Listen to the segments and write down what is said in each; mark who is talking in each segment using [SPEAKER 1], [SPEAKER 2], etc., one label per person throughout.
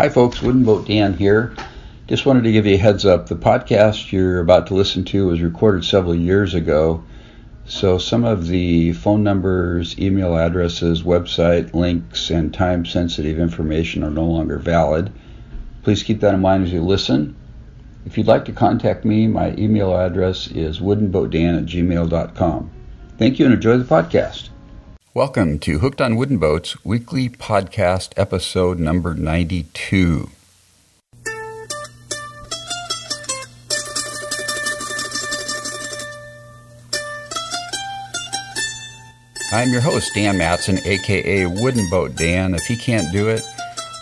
[SPEAKER 1] Hi, folks. Wooden Boat Dan here. Just wanted to give you a heads up. The podcast you're about to listen to was recorded several years ago, so some of the phone numbers, email addresses, website links, and time sensitive information are no longer valid. Please keep that in mind as you listen. If you'd like to contact me, my email address is woodenboatdan at gmail.com. Thank you and enjoy the podcast. Welcome to Hooked on Wooden Boats weekly podcast episode number 92. I'm your host, Dan Matson, aka Wooden Boat Dan. If he can't do it,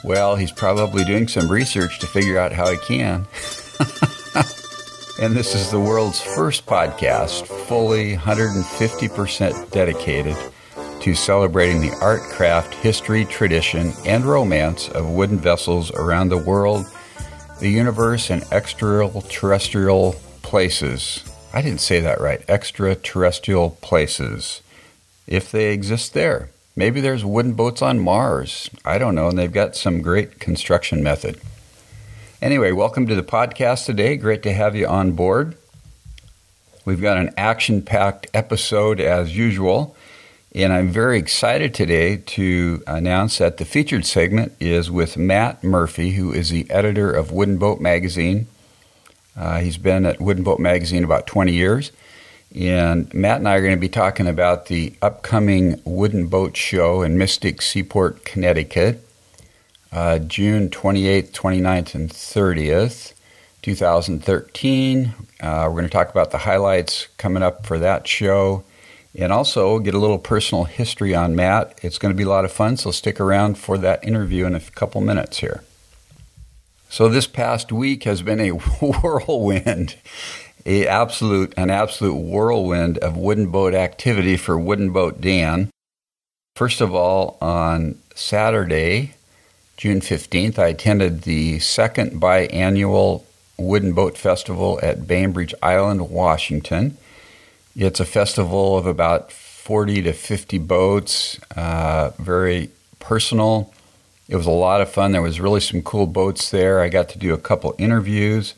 [SPEAKER 1] well, he's probably doing some research to figure out how he can. and this is the world's first podcast, fully 150% dedicated to celebrating the art, craft, history, tradition, and romance of wooden vessels around the world, the universe, and extraterrestrial places. I didn't say that right. Extraterrestrial places. If they exist there. Maybe there's wooden boats on Mars. I don't know. And they've got some great construction method. Anyway, welcome to the podcast today. Great to have you on board. We've got an action packed episode as usual. And I'm very excited today to announce that the featured segment is with Matt Murphy, who is the editor of Wooden Boat Magazine. Uh, he's been at Wooden Boat Magazine about 20 years. And Matt and I are going to be talking about the upcoming Wooden Boat Show in Mystic Seaport, Connecticut, uh, June 28th, 29th, and 30th, 2013. Uh, we're going to talk about the highlights coming up for that show and also get a little personal history on Matt. It's going to be a lot of fun, so stick around for that interview in a couple minutes here. So this past week has been a whirlwind, a absolute an absolute whirlwind of wooden boat activity for Wooden Boat Dan. First of all, on Saturday, June 15th, I attended the second biannual Wooden Boat Festival at Bainbridge Island, Washington. It's a festival of about 40 to 50 boats, uh, very personal. It was a lot of fun. There was really some cool boats there. I got to do a couple interviews.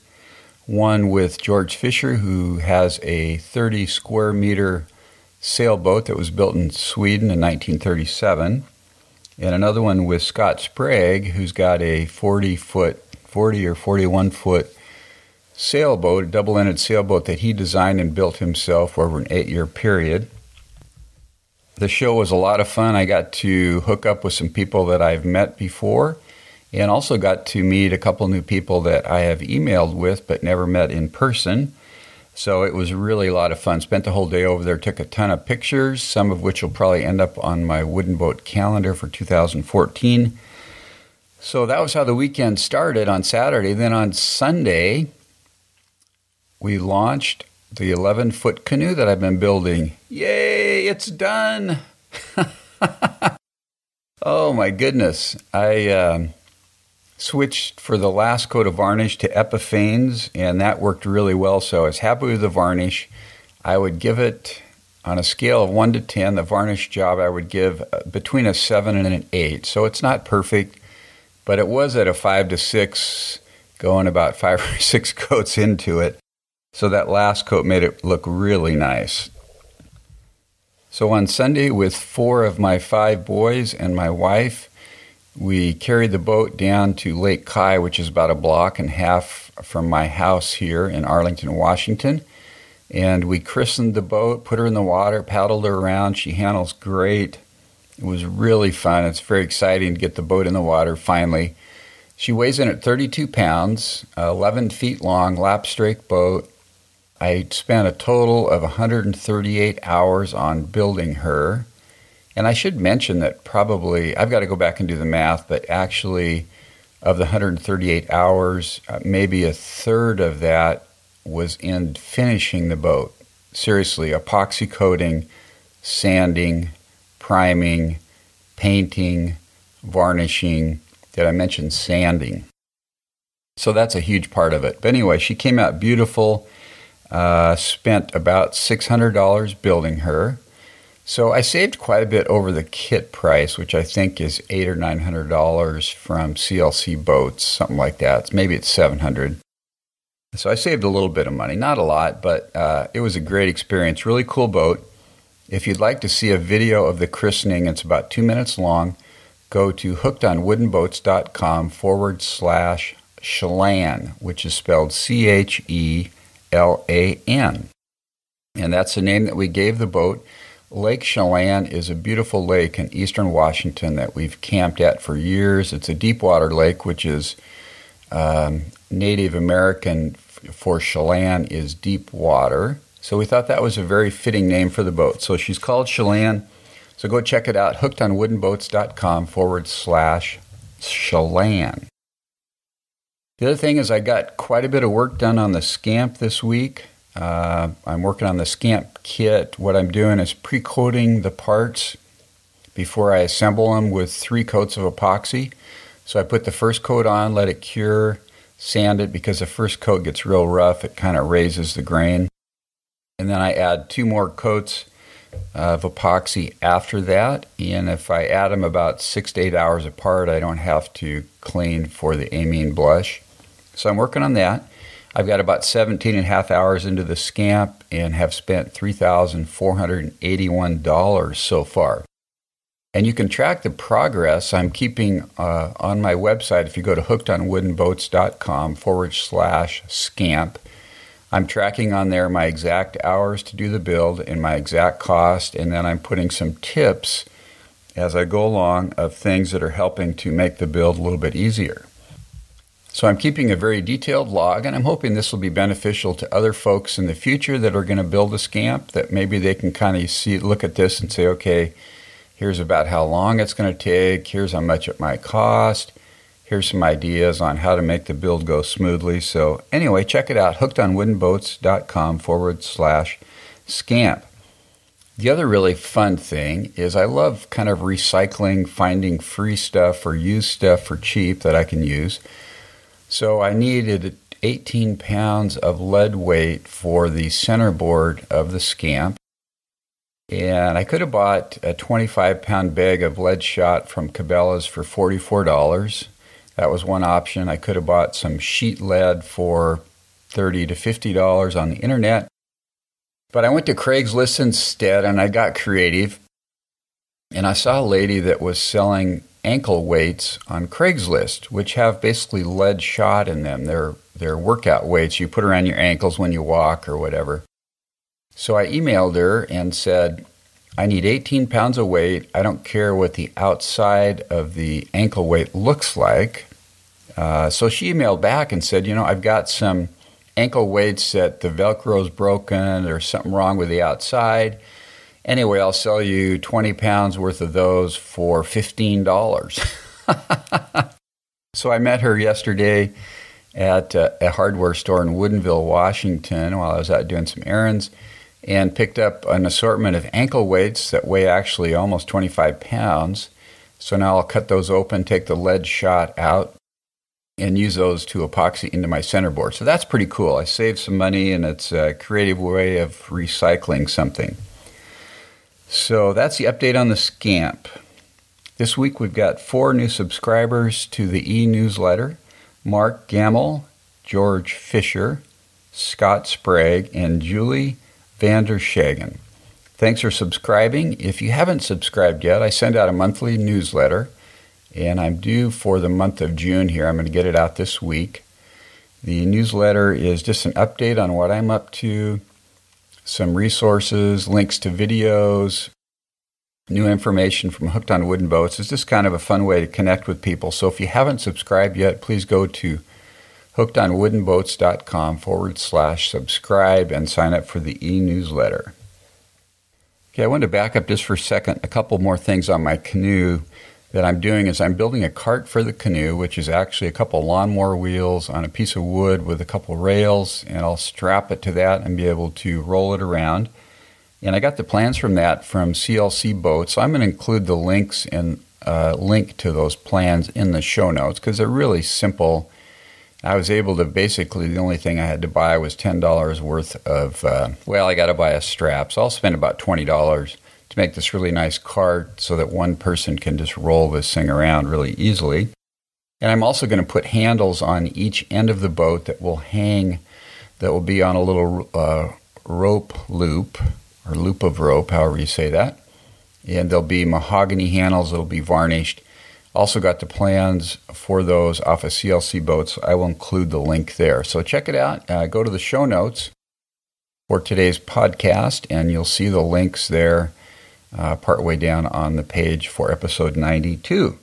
[SPEAKER 1] One with George Fisher, who has a 30 square meter sailboat that was built in Sweden in 1937, and another one with Scott Sprague, who's got a 40 foot, 40 or 41 foot sailboat, a double ended sailboat that he designed and built himself over an eight year period. The show was a lot of fun. I got to hook up with some people that I've met before and also got to meet a couple new people that I have emailed with but never met in person. So it was really a lot of fun. Spent the whole day over there, took a ton of pictures, some of which will probably end up on my wooden boat calendar for 2014. So that was how the weekend started on Saturday. Then on Sunday, we launched the 11 foot canoe that I've been building. Yay, it's done! oh my goodness. I uh, switched for the last coat of varnish to Epiphanes, and that worked really well. So I was happy with the varnish. I would give it, on a scale of 1 to 10, the varnish job I would give uh, between a 7 and an 8. So it's not perfect, but it was at a 5 to 6, going about 5 or 6 coats into it. So that last coat made it look really nice. So on Sunday, with four of my five boys and my wife, we carried the boat down to Lake Ki, which is about a block and a half from my house here in Arlington, Washington. And we christened the boat, put her in the water, paddled her around. She handles great. It was really fun. It's very exciting to get the boat in the water finally. She weighs in at 32 pounds, 11 feet long, lap strake boat. I spent a total of 138 hours on building her. And I should mention that probably, I've got to go back and do the math, but actually, of the 138 hours, uh, maybe a third of that was in finishing the boat. Seriously, epoxy coating, sanding, priming, painting, varnishing. Did I mention sanding? So that's a huge part of it. But anyway, she came out beautiful. Uh, spent about $600 building her. So I saved quite a bit over the kit price, which I think is eight or nine hundred dollars from CLC boats, something like that. Maybe it's seven hundred. So I saved a little bit of money, not a lot, but uh, it was a great experience. Really cool boat. If you'd like to see a video of the christening, it's about two minutes long. Go to hookedonwoodenboats.com forward slash Chelan, which is spelled C H E L A N. And that's the name that we gave the boat. Lake Chelan is a beautiful lake in eastern Washington that we've camped at for years. It's a deep water lake, which is um, Native American for Chelan is deep water. So we thought that was a very fitting name for the boat. So she's called Chelan. So go check it out, hookedonwoodenboats.com forward slash Chelan. The other thing is I got quite a bit of work done on the Scamp this week. Uh, I'm working on the Scamp kit. What I'm doing is pre-coating the parts before I assemble them with three coats of epoxy. So I put the first coat on, let it cure, sand it because the first coat gets real rough. It kind of raises the grain. And then I add two more coats of epoxy after that. And if I add them about six to eight hours apart, I don't have to clean for the amine blush. So I'm working on that. I've got about 17 and a half hours into the scamp and have spent $3,481 so far. And you can track the progress I'm keeping uh, on my website if you go to hookedonwoodenboats.com forward slash scamp. I'm tracking on there my exact hours to do the build and my exact cost, and then I'm putting some tips as I go along of things that are helping to make the build a little bit easier. So I'm keeping a very detailed log, and I'm hoping this will be beneficial to other folks in the future that are going to build a scamp. That maybe they can kind of see, look at this, and say, okay, here's about how long it's going to take. Here's how much it might cost. Here's some ideas on how to make the build go smoothly. So anyway, check it out. Hookedonwoodenboats.com forward slash scamp. The other really fun thing is I love kind of recycling, finding free stuff or used stuff for cheap that I can use. So I needed 18 pounds of lead weight for the centerboard of the Scamp. And I could have bought a 25 pound bag of lead shot from Cabela's for $44. That was one option. I could have bought some sheet lead for 30 to $50 on the internet. But I went to Craigslist instead and I got creative. And I saw a lady that was selling ankle weights on Craigslist, which have basically lead shot in them. They're, they're workout weights you put around your ankles when you walk or whatever. So I emailed her and said, I need 18 pounds of weight. I don't care what the outside of the ankle weight looks like. Uh, so she emailed back and said, You know, I've got some ankle weights that the Velcro's broken, there's something wrong with the outside. Anyway, I'll sell you 20 pounds worth of those for $15. so I met her yesterday at uh, a hardware store in Woodinville, Washington, while I was out doing some errands and picked up an assortment of ankle weights that weigh actually almost 25 pounds. So now I'll cut those open, take the lead shot out, and use those to epoxy into my centerboard. So that's pretty cool. I saved some money, and it's a creative way of recycling something. So that's the update on the Scamp. This week we've got four new subscribers to the e newsletter Mark Gamble, George Fisher, Scott Sprague, and Julie Vandershagen. Thanks for subscribing. If you haven't subscribed yet, I send out a monthly newsletter, and I'm due for the month of June here. I'm going to get it out this week. The newsletter is just an update on what I'm up to, some resources, links to videos, new information from Hooked on Wooden Boats. It's just kind of a fun way to connect with people. So if you haven't subscribed yet, please go to hookedonwoodenboats.com forward slash subscribe and sign up for the e newsletter. Okay, I wanted to back up just for a second. A couple more things on my canoe that I'm doing is I'm building a cart for the canoe, which is actually a couple lawnmower wheels on a piece of wood with a couple rails, and I'll strap it to that and be able to roll it around. And I got the plans from that from CLC Boats. I'm going to include the links and uh, link to those plans in the show notes because they're really simple. I was able to basically the only thing I had to buy was ten dollars worth of. Uh, well, I got to buy a strap, so I'll spend about twenty dollars to make this really nice cart so that one person can just roll this thing around really easily. And I'm also going to put handles on each end of the boat that will hang, that will be on a little uh, rope loop or loop of rope, however you say that. And there'll be mahogany handles that'll be varnished. Also got the plans for those off of CLC boats. I will include the link there. So check it out. Uh, go to the show notes for today's podcast, and you'll see the links there uh, partway down on the page for episode 92.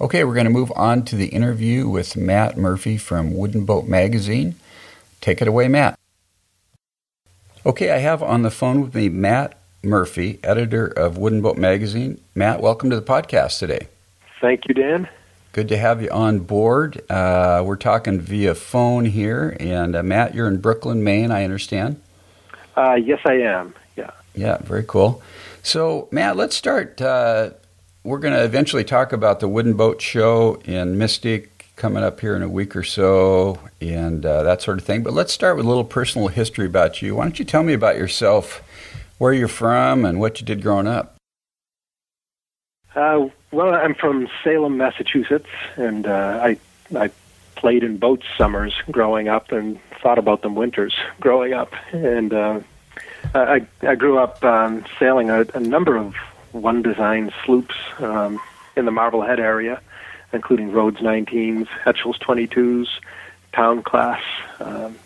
[SPEAKER 1] Okay, we're going to move on to the interview with Matt Murphy from Wooden Boat Magazine. Take it away, Matt. Okay, I have on the phone with me Matt Murphy, editor of Wooden Boat Magazine. Matt, welcome to the podcast today.
[SPEAKER 2] Thank you, Dan.
[SPEAKER 1] Good to have you on board. Uh, we're talking via phone here, and uh, Matt, you're in Brooklin, Maine, I understand.
[SPEAKER 2] Uh, yes, I am. Yeah.
[SPEAKER 1] Yeah, very cool. So, Matt, let's start. Uh, we're going to eventually talk about the Wooden Boat Show in Mystic coming up here in a week or so and uh, that sort of thing. But let's start with a little personal history about you. Why don't you tell me about yourself, where you're from, and what you did growing up?
[SPEAKER 2] Uh, well, I'm from Salem, Massachusetts, and uh, I I played in boats summers growing up and thought about them winters growing up. And uh, I I grew up um, sailing a, a number of one design sloops um, in the Marblehead area, including Rhodes 19s, Etchells 22s, Town class, um,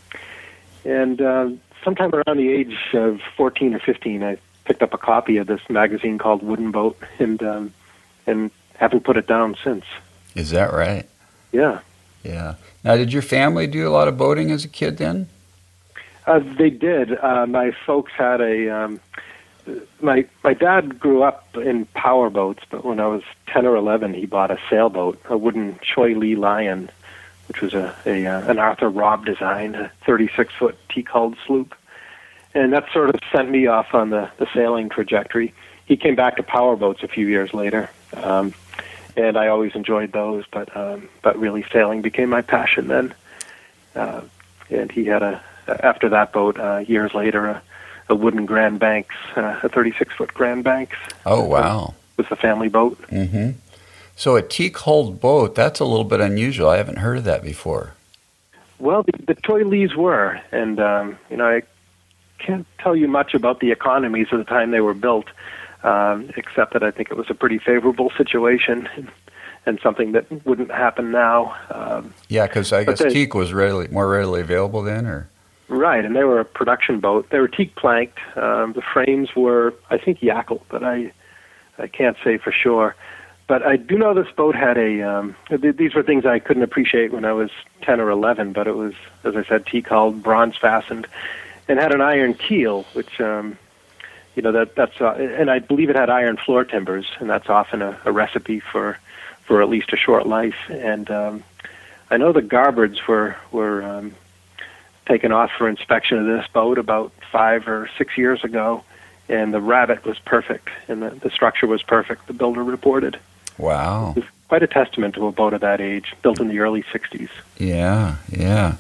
[SPEAKER 2] and uh, sometime around the age of 14 or 15, I picked up a copy of this magazine called Wooden Boat, and um, and haven't put it down since.
[SPEAKER 1] Is that right?
[SPEAKER 2] Yeah.
[SPEAKER 1] Yeah. Now, did your family do a lot of boating as a kid then?
[SPEAKER 2] Uh, they did. Uh, my folks had a. Um, my my dad grew up in power boats, but when I was ten or eleven, he bought a sailboat, a wooden Choy Lee Lion, which was a, a uh, an Arthur Robb design, a 36 foot teak hulled sloop, and that sort of sent me off on the the sailing trajectory. He came back to power boats a few years later, um, and I always enjoyed those, but um, but really sailing became my passion then. Uh, and he had a after that boat uh, years later a, a wooden Grand Banks, uh, a 36 foot Grand Banks.
[SPEAKER 1] Oh wow!
[SPEAKER 2] Was the family boat.
[SPEAKER 1] Mm-hmm. So a teak hulled boat, that's a little bit unusual. I haven't heard of that before.
[SPEAKER 2] Well, the, the Choy Lees were, and um, you know, I can't tell you much about the economies of the time they were built, um, except that I think it was a pretty favorable situation and, and something that wouldn't happen now. Um,
[SPEAKER 1] yeah, because I guess they, teak was readily more readily available then, or
[SPEAKER 2] right, and they were a production boat. They were teak planked. Um, the frames were, I think, yacal, but I I can't say for sure. But I do know this boat had a. Um, th- these were things I couldn't appreciate when I was ten or eleven, but it was, as I said, teak hulled, bronze fastened, and had an iron keel, which um, you know that that's uh, and I believe it had iron floor timbers, and that's often a, a recipe for for at least a short life. And um, I know the garboards were were um, taken off for inspection of this boat about five or six years ago, and the rabbet was perfect, and the, the structure was perfect. The builder reported.
[SPEAKER 1] Wow.
[SPEAKER 2] It's quite a testament to a boat of that age, built in the early 60s.
[SPEAKER 1] Yeah, yeah.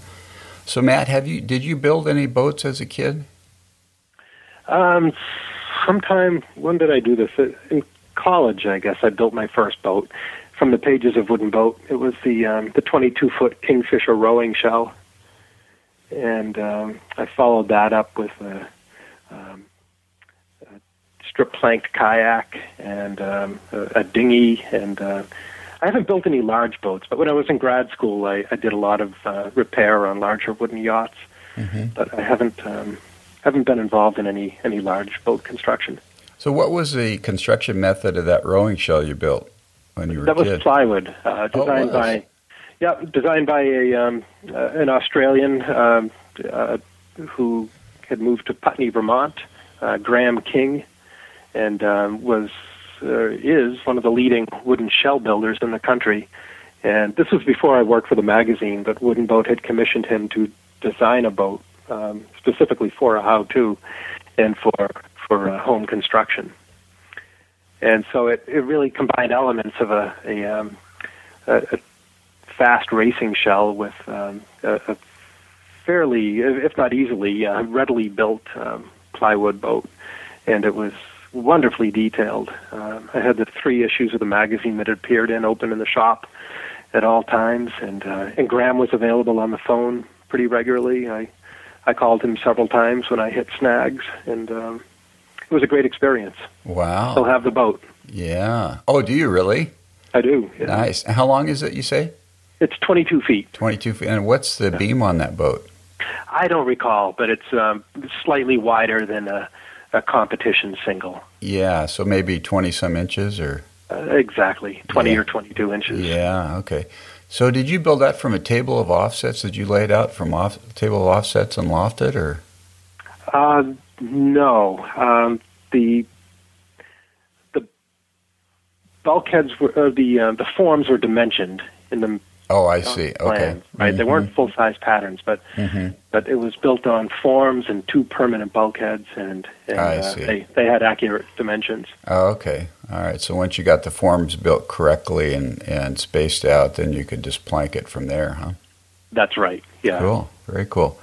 [SPEAKER 1] So Matt, have you did you build any boats as a kid?
[SPEAKER 2] Um, sometime when did I do this? Uh, in college, I guess I built my first boat from the pages of Wooden Boat. It was the um, the 22 foot Kingfisher rowing shell, and um, I followed that up with a, um, strip planked kayak and um, a, a dinghy. And uh, I haven't built any large boats, but when I was in grad school, I, I did a lot of uh, repair on larger wooden yachts. Mm-hmm. But I haven't um, haven't been involved in any any large boat construction.
[SPEAKER 1] So, what was the construction method of that rowing shell you built when you were
[SPEAKER 2] that
[SPEAKER 1] a
[SPEAKER 2] was plywood, uh, oh, designed oh, by yeah, designed by a um, uh, an Australian um, uh, who had moved to Putney, Vermont, uh, Graeme King, and um, was uh, is one of the leading wooden shell builders in the country. And this was before I worked for the magazine, but Wooden Boat had commissioned him to design a boat um, specifically for a how-to and for for uh, home construction. And so it, it really combined elements of a a, um, a, a fast racing shell with um, a, a fairly, if not easily, uh, readily built um, plywood boat, and it was wonderfully detailed. Um, I had the three issues of the magazine that it appeared in open in the shop at all times, and uh, and Graeme was available on the phone pretty regularly. I I called him several times when I hit snags, and um, it was a great experience.
[SPEAKER 1] Wow.
[SPEAKER 2] Still have the boat.
[SPEAKER 1] Yeah. Oh, do you really?
[SPEAKER 2] I do. Yeah.
[SPEAKER 1] Nice. How long is it, you say?
[SPEAKER 2] It's 22 feet.
[SPEAKER 1] 22 feet. And what's the beam on that boat?
[SPEAKER 2] I don't recall, but it's um, slightly wider than a, a competition single.
[SPEAKER 1] Yeah, so maybe 20 some inches or?
[SPEAKER 2] Uh, exactly, 20
[SPEAKER 1] Yeah.
[SPEAKER 2] or 22 inches.
[SPEAKER 1] Yeah, okay. So did you build that from a table of offsets? Did you lay it out from off table of offsets and loft it or?
[SPEAKER 2] Uh, no, um, the the bulkheads were uh, the uh, the forms were dimensioned in the
[SPEAKER 1] Oh, I see. Okay.
[SPEAKER 2] plan. Right, they weren't full size patterns, but
[SPEAKER 1] hmm
[SPEAKER 2] but it was built on forms and two permanent bulkheads, and, and uh, they they had accurate dimensions.
[SPEAKER 1] Oh, okay. All right. So once you got the forms built correctly and, and spaced out, then you could just plank it from there, huh?
[SPEAKER 2] That's right. Yeah.
[SPEAKER 1] Cool. Very cool.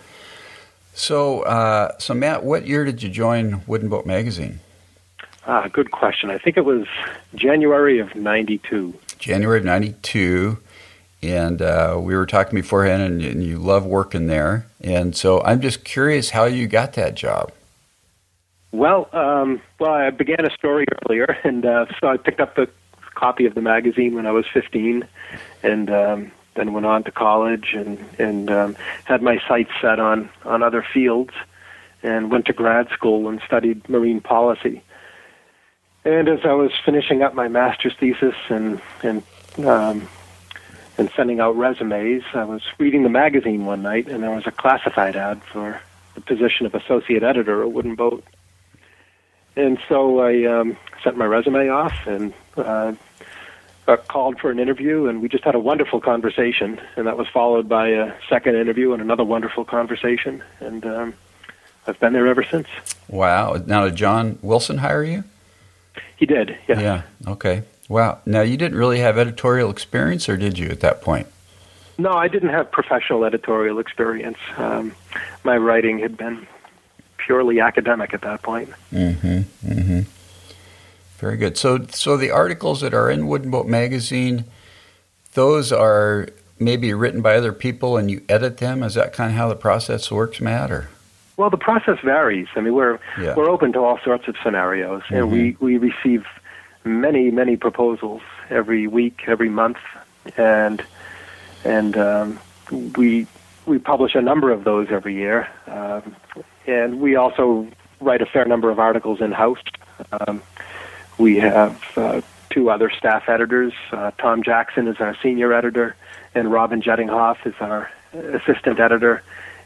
[SPEAKER 1] So, uh, so Matt, what year did you join Wooden Boat Magazine?
[SPEAKER 2] Ah, good question. I think it was January of '92.
[SPEAKER 1] January of '92, and uh, we were talking beforehand, and, and you love working there. And so, I'm just curious how you got that job.
[SPEAKER 2] Well, um, well, I began a story earlier, and uh, so I picked up the copy of the magazine when I was 15, and um, then went on to college and and um, had my sights set on on other fields, and went to grad school and studied marine policy. And as I was finishing up my master's thesis and and um, and sending out resumes, I was reading the magazine one night, and there was a classified ad for the position of associate editor at Wooden Boat. And so I um, sent my resume off and uh, got called for an interview, and we just had a wonderful conversation. And that was followed by a second interview and another wonderful conversation. And um, I've been there ever since.
[SPEAKER 1] Wow. Now, did John Wilson hire you?
[SPEAKER 2] He did, yeah.
[SPEAKER 1] Yeah. Okay. Wow. Now, you didn't really have editorial experience, or did you at that point?
[SPEAKER 2] No, I didn't have professional editorial experience. Um, my writing had been purely academic at that point.
[SPEAKER 1] Mm-hmm. Mm-hmm. Very good. So, so the articles that are in Wooden Boat magazine, those are maybe written by other people, and you edit them. Is that kind of how the process works, Matt? Or
[SPEAKER 2] Well, the process varies. I mean, we're
[SPEAKER 1] Yeah.
[SPEAKER 2] we're open to all sorts of scenarios, and we we receive many many proposals every week, every month, and and um, we we publish a number of those every year, um, and we also write a fair number of articles in house. Um, we have uh, two other staff editors. Uh, Tom Jackson is our senior editor, and Robin Jettinghoff is our assistant editor,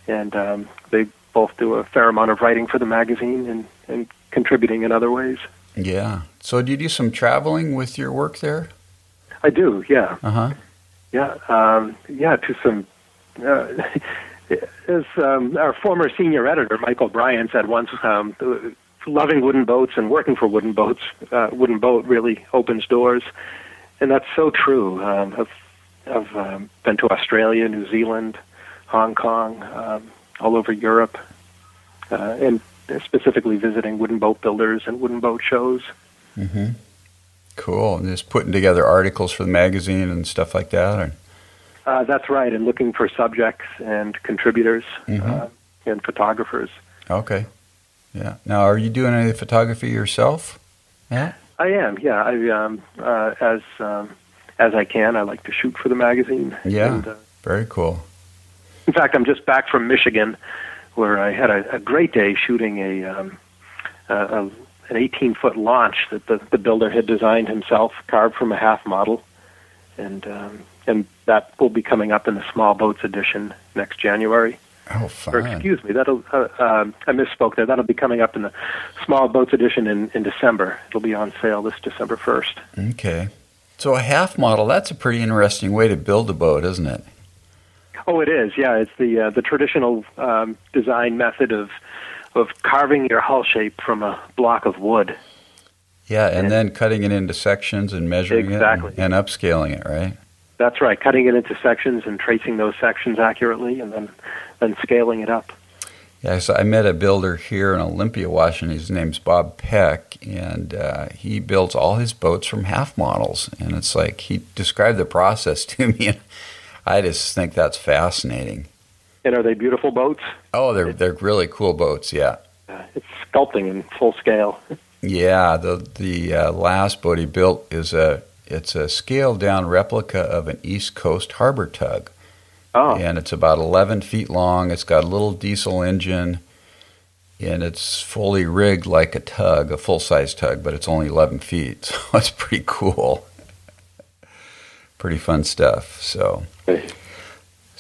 [SPEAKER 2] and um, they both do a fair amount of writing for the magazine and, and contributing in other ways.
[SPEAKER 1] yeah. So, do you do some traveling with your work there?
[SPEAKER 2] I do, yeah,
[SPEAKER 1] Uh huh.
[SPEAKER 2] yeah, um, yeah. To some, uh, as um, our former senior editor Michael Bryan said once, um, loving wooden boats and working for wooden boats, uh, wooden boat really opens doors, and that's so true. Um, I've I've um, been to Australia, New Zealand, Hong Kong, um, all over Europe, uh, and specifically visiting wooden boat builders and wooden boat shows.
[SPEAKER 1] Mm-hmm. Cool. And just putting together articles for the magazine and stuff like that. Or,
[SPEAKER 2] Uh, that's right, and looking for subjects and contributors
[SPEAKER 1] Mhm.
[SPEAKER 2] uh, and photographers.
[SPEAKER 1] okay. Yeah. Now, are you doing any photography yourself? Yeah.
[SPEAKER 2] I am, yeah. I um, uh, as um, as I can, I like to shoot for the magazine.
[SPEAKER 1] Yeah.
[SPEAKER 2] And, uh,
[SPEAKER 1] Very cool.
[SPEAKER 2] in fact, I'm just back from Michigan, where I had a, a great day shooting a, um, a, a an 18 foot launch that the, the builder had designed himself, carved from a half model, and um, and that will be coming up in the small boats edition next January.
[SPEAKER 1] Oh,
[SPEAKER 2] Or excuse me, that'll uh, um, I misspoke there. That'll be coming up in the small boats edition in, in December. It'll be on sale this December 1st.
[SPEAKER 1] Okay. So, a half model, that's a pretty interesting way to build a boat, isn't it?
[SPEAKER 2] Oh, it is. Yeah, it's the uh, the traditional um, design method of of carving your hull shape from a block of wood.
[SPEAKER 1] Yeah, and
[SPEAKER 2] And-
[SPEAKER 1] then cutting it into sections and measuring
[SPEAKER 2] Exactly.
[SPEAKER 1] it and, and upscaling it, right?
[SPEAKER 2] That's right, cutting it into sections and tracing those sections accurately, and then then scaling it up.
[SPEAKER 1] Yeah, so I met a builder here in Olympia, Washington. His name's Bob Peck, and uh, he builds all his boats from half models. And it's like he described the process to me, and I just think that's fascinating.
[SPEAKER 2] And are they beautiful boats?
[SPEAKER 1] Oh, they're they're really cool boats. Yeah,
[SPEAKER 2] Uh, it's sculpting in full scale.
[SPEAKER 1] yeah. The the uh, last boat he built is a it's a scaled down replica of an East Coast harbor tug.
[SPEAKER 2] Oh,
[SPEAKER 1] and it's about 11 feet long. It's got a little diesel engine, and it's fully rigged like a tug, a full size tug, but it's only 11 feet. So it's pretty cool. Pretty fun stuff. So,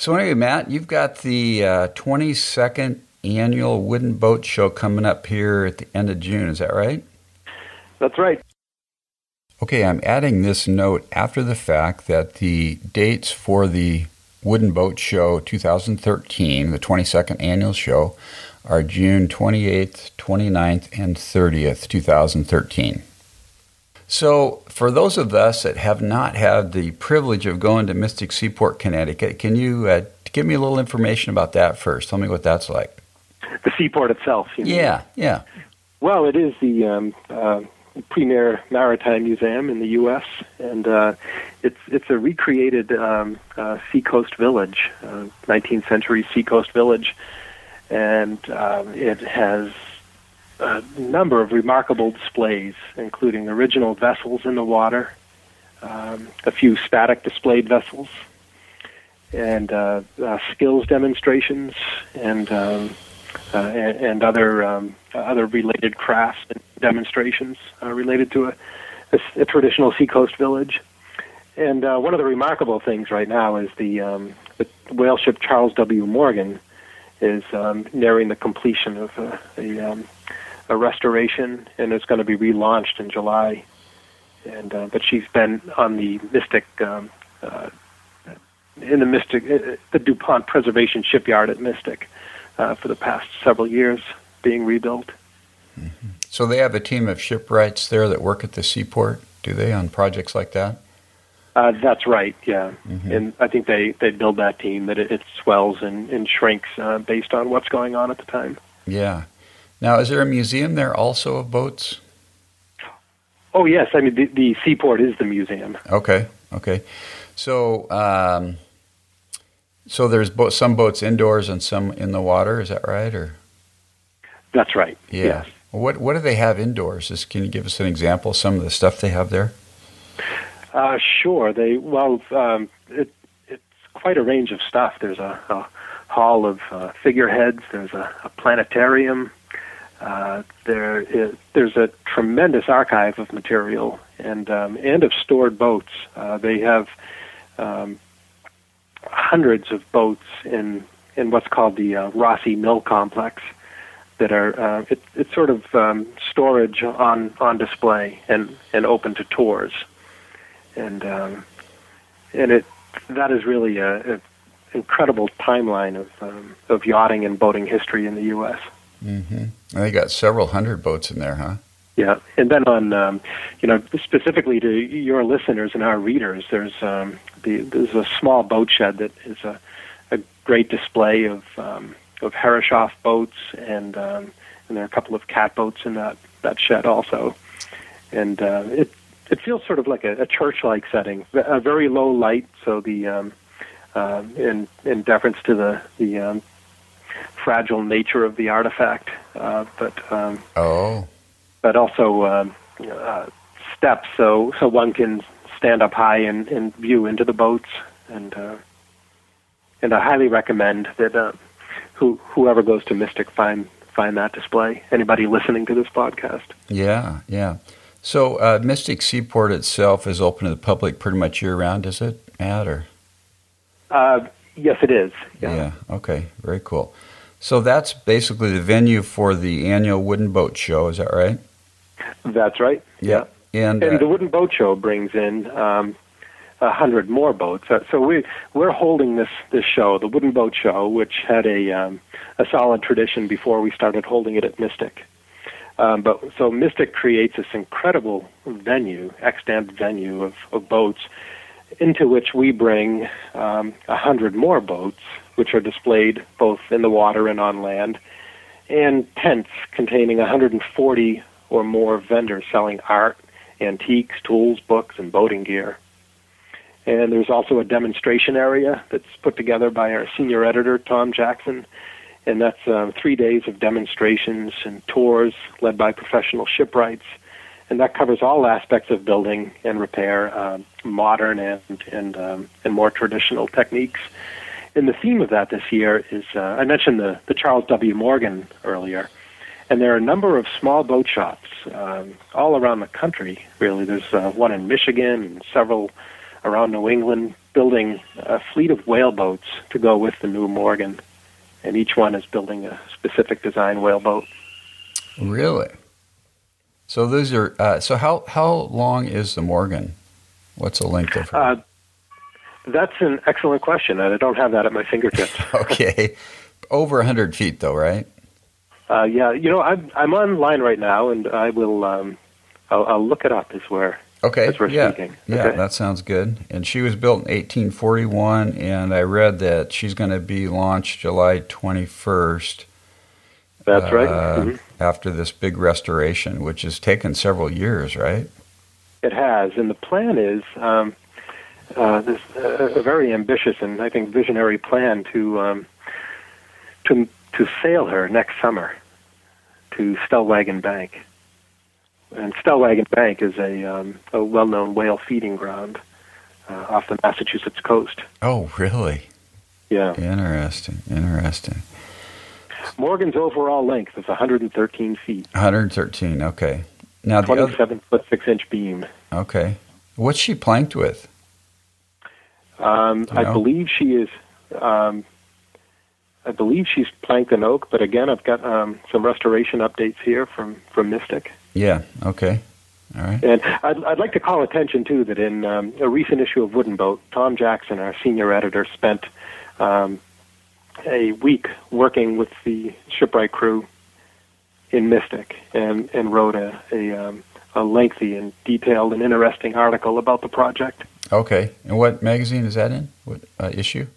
[SPEAKER 1] so anyway, Matt, you've got the uh, 22nd annual Wooden Boat Show coming up here at the end of June. Is that right?
[SPEAKER 2] that's right.
[SPEAKER 1] Okay, I'm adding this note after the fact that the dates for the Wooden Boat Show 2013, the 22nd annual show, are June 28th, 29th, and 30th, 2013. So, for those of us that have not had the privilege of going to Mystic Seaport, Connecticut, can you uh, give me a little information about that first? Tell me what that's like.
[SPEAKER 2] The seaport itself. Mean.
[SPEAKER 1] Yeah, yeah.
[SPEAKER 2] Well, it is the um, uh, premier maritime museum in the U.S., and uh, it's it's a recreated um, uh, seacoast village, uh, 19th century seacoast village, and um, it has a number of remarkable displays, including original vessels in the water, um, a few static displayed vessels, and uh, uh, skills demonstrations, and um, uh, and, and other um, other related crafts and demonstrations uh, related to a, a, a traditional seacoast village. And uh, one of the remarkable things right now is the, um, the whale ship Charles W. Morgan is um, nearing the completion of a, a, um, a restoration, and it's going to be relaunched in July. And uh, but she's been on the Mystic. Um, uh, in the Mystic, uh, the DuPont Preservation Shipyard at Mystic, uh, for the past several years, being rebuilt.
[SPEAKER 1] So, they have a team of shipwrights there that work at the seaport, do they, on projects like that?
[SPEAKER 2] Uh, that's right, yeah.
[SPEAKER 1] Mhm.
[SPEAKER 2] And I think they, they build that team that it, it swells and, and shrinks uh, based on what's going on at the time.
[SPEAKER 1] Yeah. Now, is there a museum there also of boats?
[SPEAKER 2] Oh yes, I mean the, the seaport is the museum.
[SPEAKER 1] Okay, okay. So, um, so there's bo- some boats indoors and some in the water. Is that right? Or
[SPEAKER 2] That's right.
[SPEAKER 1] yeah.
[SPEAKER 2] Yes.
[SPEAKER 1] What What do they have indoors? Just, can you give us an example? of Some of the stuff they have there.
[SPEAKER 2] Uh, sure. They well, um, it, it's quite a range of stuff. There's a, a hall of uh, figureheads. There's a, a planetarium. Uh, there is, there's a tremendous archive of material and um, and of stored boats. Uh, they have um, hundreds of boats in in what's called the uh, Rossie Mill Complex that are uh, it, it's sort of um, storage on on display and and open to tours and um, and it that is really a, a incredible timeline of um, of yachting and boating history in the U.S.
[SPEAKER 1] Mm-hmm. They got several hundred boats in there, huh?
[SPEAKER 2] Yeah, and then on um, you know specifically to your listeners and our readers, there's um, the, there's a small boat shed that is a, a great display of um, of Herreshoff boats and um, and there are a couple of cat boats in that that shed also, and uh, it it feels sort of like a, a church-like setting, a very low light, so the um, uh, in in deference to the the um, fragile nature of the artifact, uh, but um,
[SPEAKER 1] Oh,
[SPEAKER 2] but also um, uh, steps so so one can stand up high and, and view into the boats and uh, and I highly recommend that uh, who whoever goes to Mystic find find that display. Anybody listening to this podcast.
[SPEAKER 1] yeah, yeah. So, uh, Mystic Seaport itself is open to the public pretty much year round, is it, Matt? Or
[SPEAKER 2] Uh, yes, it is. Yeah.
[SPEAKER 1] yeah, okay, very cool. So that's basically the venue for the annual Wooden Boat Show. Is that right?
[SPEAKER 2] that's right.
[SPEAKER 1] Yeah. And,
[SPEAKER 2] And
[SPEAKER 1] uh,
[SPEAKER 2] the Wooden Boat Show brings in um, a hundred more boats. Uh, so we we're holding this this show, the Wooden Boat Show, which had a um, a solid tradition before we started holding it at Mystic. Um, but so Mystic creates this incredible venue, extant venue of, of boats, into which we bring um, a hundred more boats, which are displayed both in the water and on land. and tents containing 140 or more vendors selling art, antiques, tools, books, and boating gear. And there's also a demonstration area that's put together by our senior editor, Tom Jackson. And that's um, three days of demonstrations and tours led by professional shipwrights. And that covers all aspects of building and repair, um, modern and, and, um, and more traditional techniques. And the theme of that this year is uh, I mentioned the, the Charles W. Morgan earlier. And there are a number of small boat shops um, all around the country, really. There's uh, one in Michigan and several around New England building a fleet of whaleboats to go with the new Morgan, and each one is building a specific design whaleboat.
[SPEAKER 1] Really? So those are uh, so how how long is the Morgan? What's the length of her? Uh,
[SPEAKER 2] that's an excellent question, and I don't have that at my fingertips.
[SPEAKER 1] okay, over hundred feet though, right?
[SPEAKER 2] Uh, yeah, you know, I'm I'm online right now, and I will um, I'll, I'll look it up. Is where
[SPEAKER 1] Okay.
[SPEAKER 2] as we're yeah. Speaking.
[SPEAKER 1] Yeah,
[SPEAKER 2] okay.
[SPEAKER 1] that sounds good. And she was built in 1841, and I read that she's going to be launched July 21st.
[SPEAKER 2] That's uh, right. Mm-hmm.
[SPEAKER 1] After this big restoration, which has taken several years, right?
[SPEAKER 2] It has, and the plan is um, uh, this uh, a very ambitious and I think visionary plan to um, to to sail her next summer to Stellwagen Bank and Stellwagen Bank is a, um, a well-known whale feeding ground uh, off the Massachusetts coast.
[SPEAKER 1] Oh, really?
[SPEAKER 2] Yeah.
[SPEAKER 1] Interesting. Interesting.
[SPEAKER 2] Morgan's overall length is 113 feet.
[SPEAKER 1] 113. Okay. Now
[SPEAKER 2] 27 other... foot six inch beam.
[SPEAKER 1] Okay. What's she planked with?
[SPEAKER 2] Um, I believe she is. Um, I believe she's planked an oak, but again, I've got um, some restoration updates here from from Mystic.
[SPEAKER 1] Yeah. Okay. All right.
[SPEAKER 2] And I'd, I'd like to call attention too that in um, a recent issue of Wooden Boat, Tom Jackson, our senior editor, spent um, a week working with the shipwright crew in Mystic and and wrote a a, um, a lengthy and detailed and interesting article about the project.
[SPEAKER 1] Okay. And what magazine is that in? What uh, issue?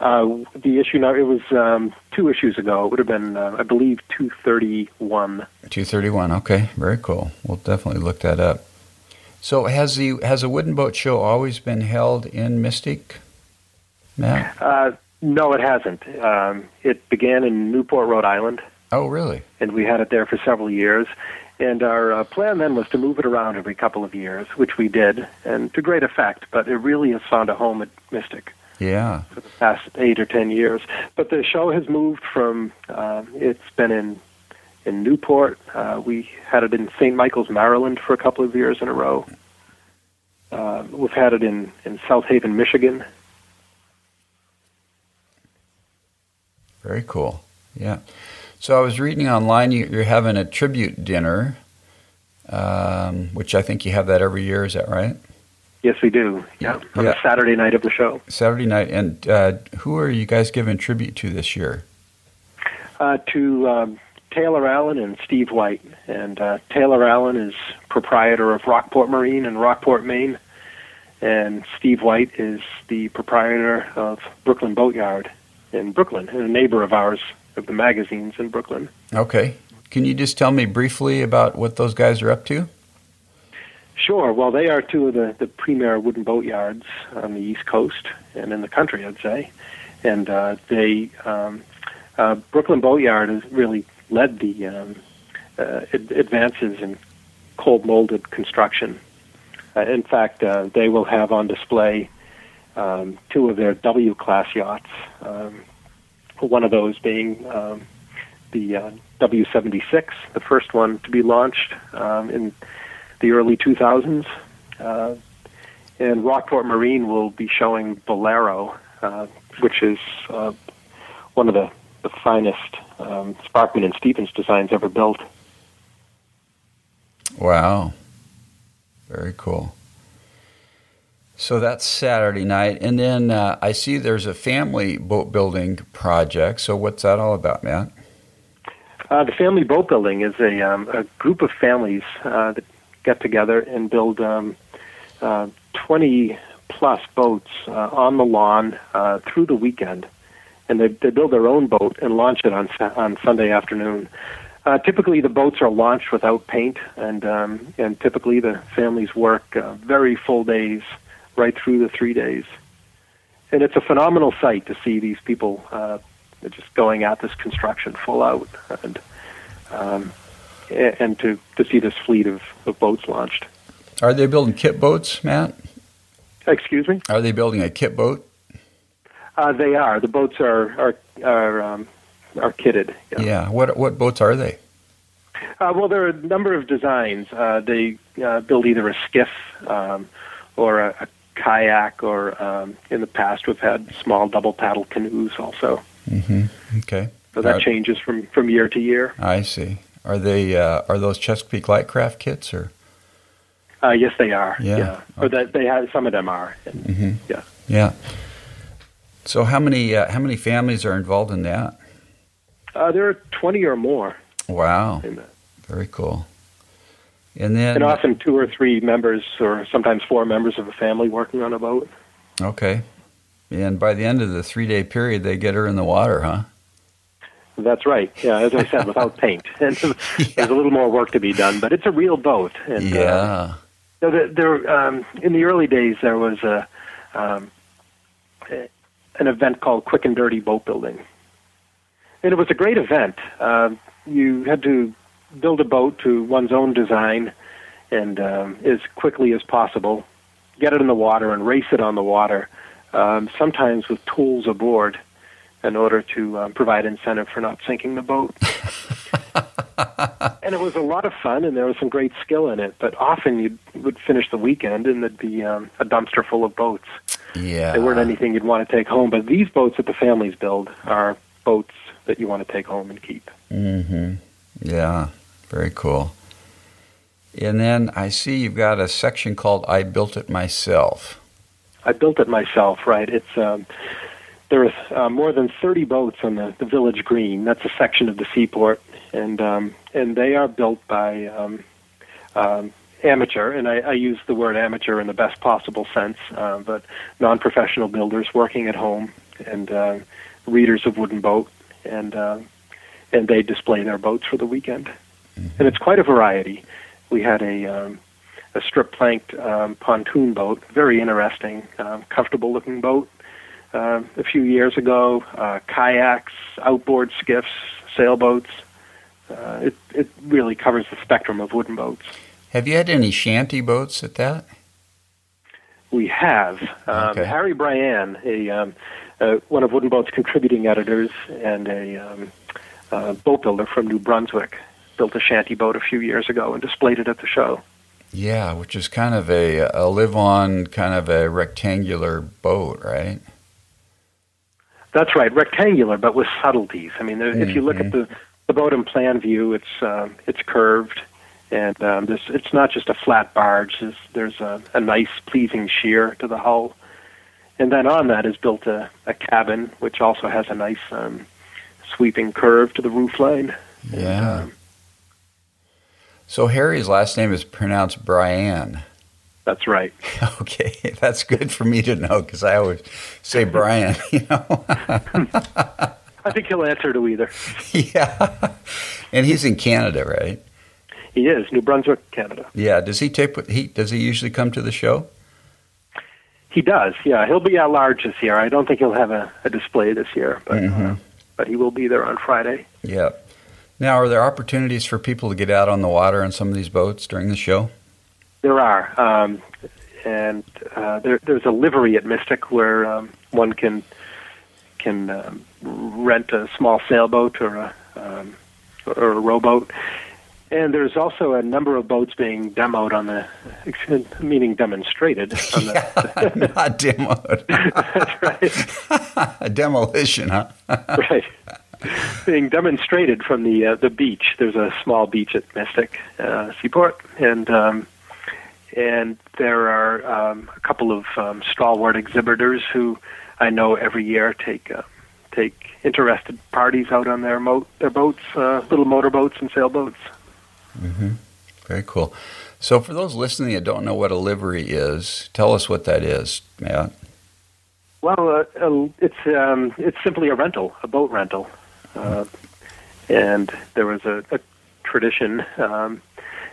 [SPEAKER 2] Uh, the issue now it was um, two issues ago. It would have been, uh, I believe, two thirty one.
[SPEAKER 1] Two thirty one. Okay, very cool. We'll definitely look that up. So has the has a wooden boat show always been held in Mystic, Matt?
[SPEAKER 2] Uh, no, it hasn't. Um, it began in Newport, Rhode Island.
[SPEAKER 1] Oh, really?
[SPEAKER 2] And we had it there for several years. And our uh, plan then was to move it around every couple of years, which we did, and to great effect. But it really has found a home at Mystic.
[SPEAKER 1] Yeah.
[SPEAKER 2] For the past eight or ten years. But the show has moved from, uh, it's been in in Newport. Uh, we had it in St. Michaels, Maryland for a couple of years in a row. Uh, we've had it in, in South Haven, Michigan.
[SPEAKER 1] Very cool. Yeah. So I was reading online you're having a tribute dinner, um, which I think you have that every year. Is that right?
[SPEAKER 2] Yes, we do. Yeah, on yeah. the Saturday night of the show.
[SPEAKER 1] Saturday night, and uh, who are you guys giving tribute to this year?
[SPEAKER 2] Uh, to um, Taylor Allen and Steve White, and uh, Taylor Allen is proprietor of Rockport Marine in Rockport, Maine, and Steve White is the proprietor of Brooklin Boatyard in Brooklin, and a neighbor of ours of the magazines in Brooklin.
[SPEAKER 1] Okay, can you just tell me briefly about what those guys are up to?
[SPEAKER 2] Sure. Well, they are two of the, the premier wooden boat yards on the East Coast and in the country, I'd say. And uh, they, um, uh, Brooklin Boatyard has really led the um, uh, advances in cold molded construction. Uh, in fact, uh, they will have on display um, two of their W class yachts. One of those being um, the uh, W 76, the first one to be launched um, in the early 2000s. Uh, and Rockport Marine will be showing Bolero, uh, which is uh, one of the, the finest um, Sparkman and Stevens designs ever built.
[SPEAKER 1] Wow. Very cool. So that's Saturday night. And then uh, I see there's a family boat building project. So what's that all about, Matt?
[SPEAKER 2] Uh, the family boat building is a, um, a group of families uh, that get together and build um, uh, 20 plus boats uh, on the lawn uh, through the weekend. and they they build their own boat and launch it on on Sunday afternoon. Uh, typically, the boats are launched without paint, and um, and typically the families work uh, very full days right through the three days, and it's a phenomenal sight to see these people uh, just going at this construction full out, and um, and to to see this fleet of, of boats launched.
[SPEAKER 1] Are they building kit boats, Matt?
[SPEAKER 2] Excuse me.
[SPEAKER 1] Are they building a kit boat?
[SPEAKER 2] Uh, they are. The boats are are are um, are kitted.
[SPEAKER 1] Yeah. What what boats are they?
[SPEAKER 2] Uh, well, there are a number of designs. Uh, they uh, build either a skiff um, or a kayak, or um, in the past we've had small double paddle canoes also.
[SPEAKER 1] Mm-hmm. Okay.
[SPEAKER 2] So that
[SPEAKER 1] Uh,
[SPEAKER 2] changes from, from year to year.
[SPEAKER 1] I see. Are they uh, are those Chesapeake Lightcraft kits or?
[SPEAKER 2] Uh, yes, they are.
[SPEAKER 1] Yeah.
[SPEAKER 2] Or that they have some of them are.
[SPEAKER 1] Mm-hmm.
[SPEAKER 2] Yeah.
[SPEAKER 1] Yeah. So how many uh, how many families are involved in that?
[SPEAKER 2] Uh, there are twenty or more
[SPEAKER 1] Wow. Very cool. And then
[SPEAKER 2] and often two or three members, or sometimes four members of a family working on a boat.
[SPEAKER 1] okay. And by the end of the three day period, they get her in the water, huh?
[SPEAKER 2] That's right. Yeah, as I said, without paint. And there's a little more work to be done, but it's a real boat. And, uh,
[SPEAKER 1] yeah.
[SPEAKER 2] So the, there, um, in the early days, there was a, um, an event called Quick and Dirty Boat Building, and it was a great event. Um you had to build a boat to one's own design, and um, as quickly as possible, get it in the water and race it on the water, um, sometimes with tools aboard, in order to um, provide incentive for not sinking the boat. and it was a lot of fun, and there was some great skill in it. But often you would finish the weekend, and there'd be um, a dumpster full of boats.
[SPEAKER 1] Yeah.
[SPEAKER 2] They weren't anything you'd want to take home. But these boats that the families build are boats that you want to take home and keep.
[SPEAKER 1] Mm-hmm. Yeah. Very cool. And then I see you've got a section called "I Built It Myself."
[SPEAKER 2] I built it myself. Right? It's um, there are uh, more than 30 boats on the, the village green. That's a section of the seaport, and um, and they are built by um, um, amateur, and I, I use the word amateur in the best possible sense, uh, but non-professional builders working at home and uh, readers of Wooden Boat, and uh, and they display their boats for the weekend, and it's quite a variety. We had a um, a strip planked um, pontoon boat, very interesting, um, comfortable looking boat. Uh, a few years ago, uh, kayaks, outboard skiffs, sailboats. Uh, it it really covers the spectrum of wooden boats.
[SPEAKER 1] Have you had any shanty boats at that?
[SPEAKER 2] We have um,
[SPEAKER 1] Okay.
[SPEAKER 2] Harry Bryan, a um, uh, one of Wooden Boat's contributing editors and a um, uh, boat builder from New Brunswick, built a shanty boat a few years ago and displayed it at the show.
[SPEAKER 1] Yeah, which is kind of a, a live-on, kind of a rectangular boat, right?
[SPEAKER 2] That's right, rectangular, but with subtleties. I mean, there, if you look at the, the boat in plan view, it's um, it's curved, and um, this it's not just a flat barge. There's, there's a, a nice, pleasing sheer to the hull, and then on that is built a, a cabin, which also has a nice um, sweeping curve to the roof line.
[SPEAKER 1] Yeah.
[SPEAKER 2] um,
[SPEAKER 1] So Harry's last name is pronounced Brian.
[SPEAKER 2] That's right.
[SPEAKER 1] Okay, that's good for me to know because I always say Brian. You know.
[SPEAKER 2] I think he'll answer to either.
[SPEAKER 1] yeah. And he's in Canada, right?
[SPEAKER 2] He is New Brunswick, Canada.
[SPEAKER 1] Yeah. Does he take? He does he usually come to the show?
[SPEAKER 2] He does. Yeah, he'll be at large this year. I don't think he'll have a, a display this year, but uh,
[SPEAKER 1] Mhm.
[SPEAKER 2] but he will be there on Friday.
[SPEAKER 1] Yeah. Now, are there opportunities for people to get out on the water on some of these boats during the show?
[SPEAKER 2] There are, um, and uh, there, there's a livery at Mystic where um, one can can um, rent a small sailboat or a um, or a rowboat. And there's also a number of boats being demoed on the, meaning demonstrated. On the,
[SPEAKER 1] Yeah, not demoed.
[SPEAKER 2] That's right.
[SPEAKER 1] Demolition, huh?
[SPEAKER 2] right. Being demonstrated from the uh, the beach. There's a small beach at Mystic uh, Seaport, and um, and there are um, a couple of um, stalwart exhibitors who I know every year take uh, take interested parties out on their mo- their boats, uh, little motorboats and sailboats.
[SPEAKER 1] hmm Very cool. So, for those listening that don't know what a livery is, tell us what that is, Matt.
[SPEAKER 2] Well, uh, it's um, it's simply a rental, a boat rental, uh, and there was a, a tradition um,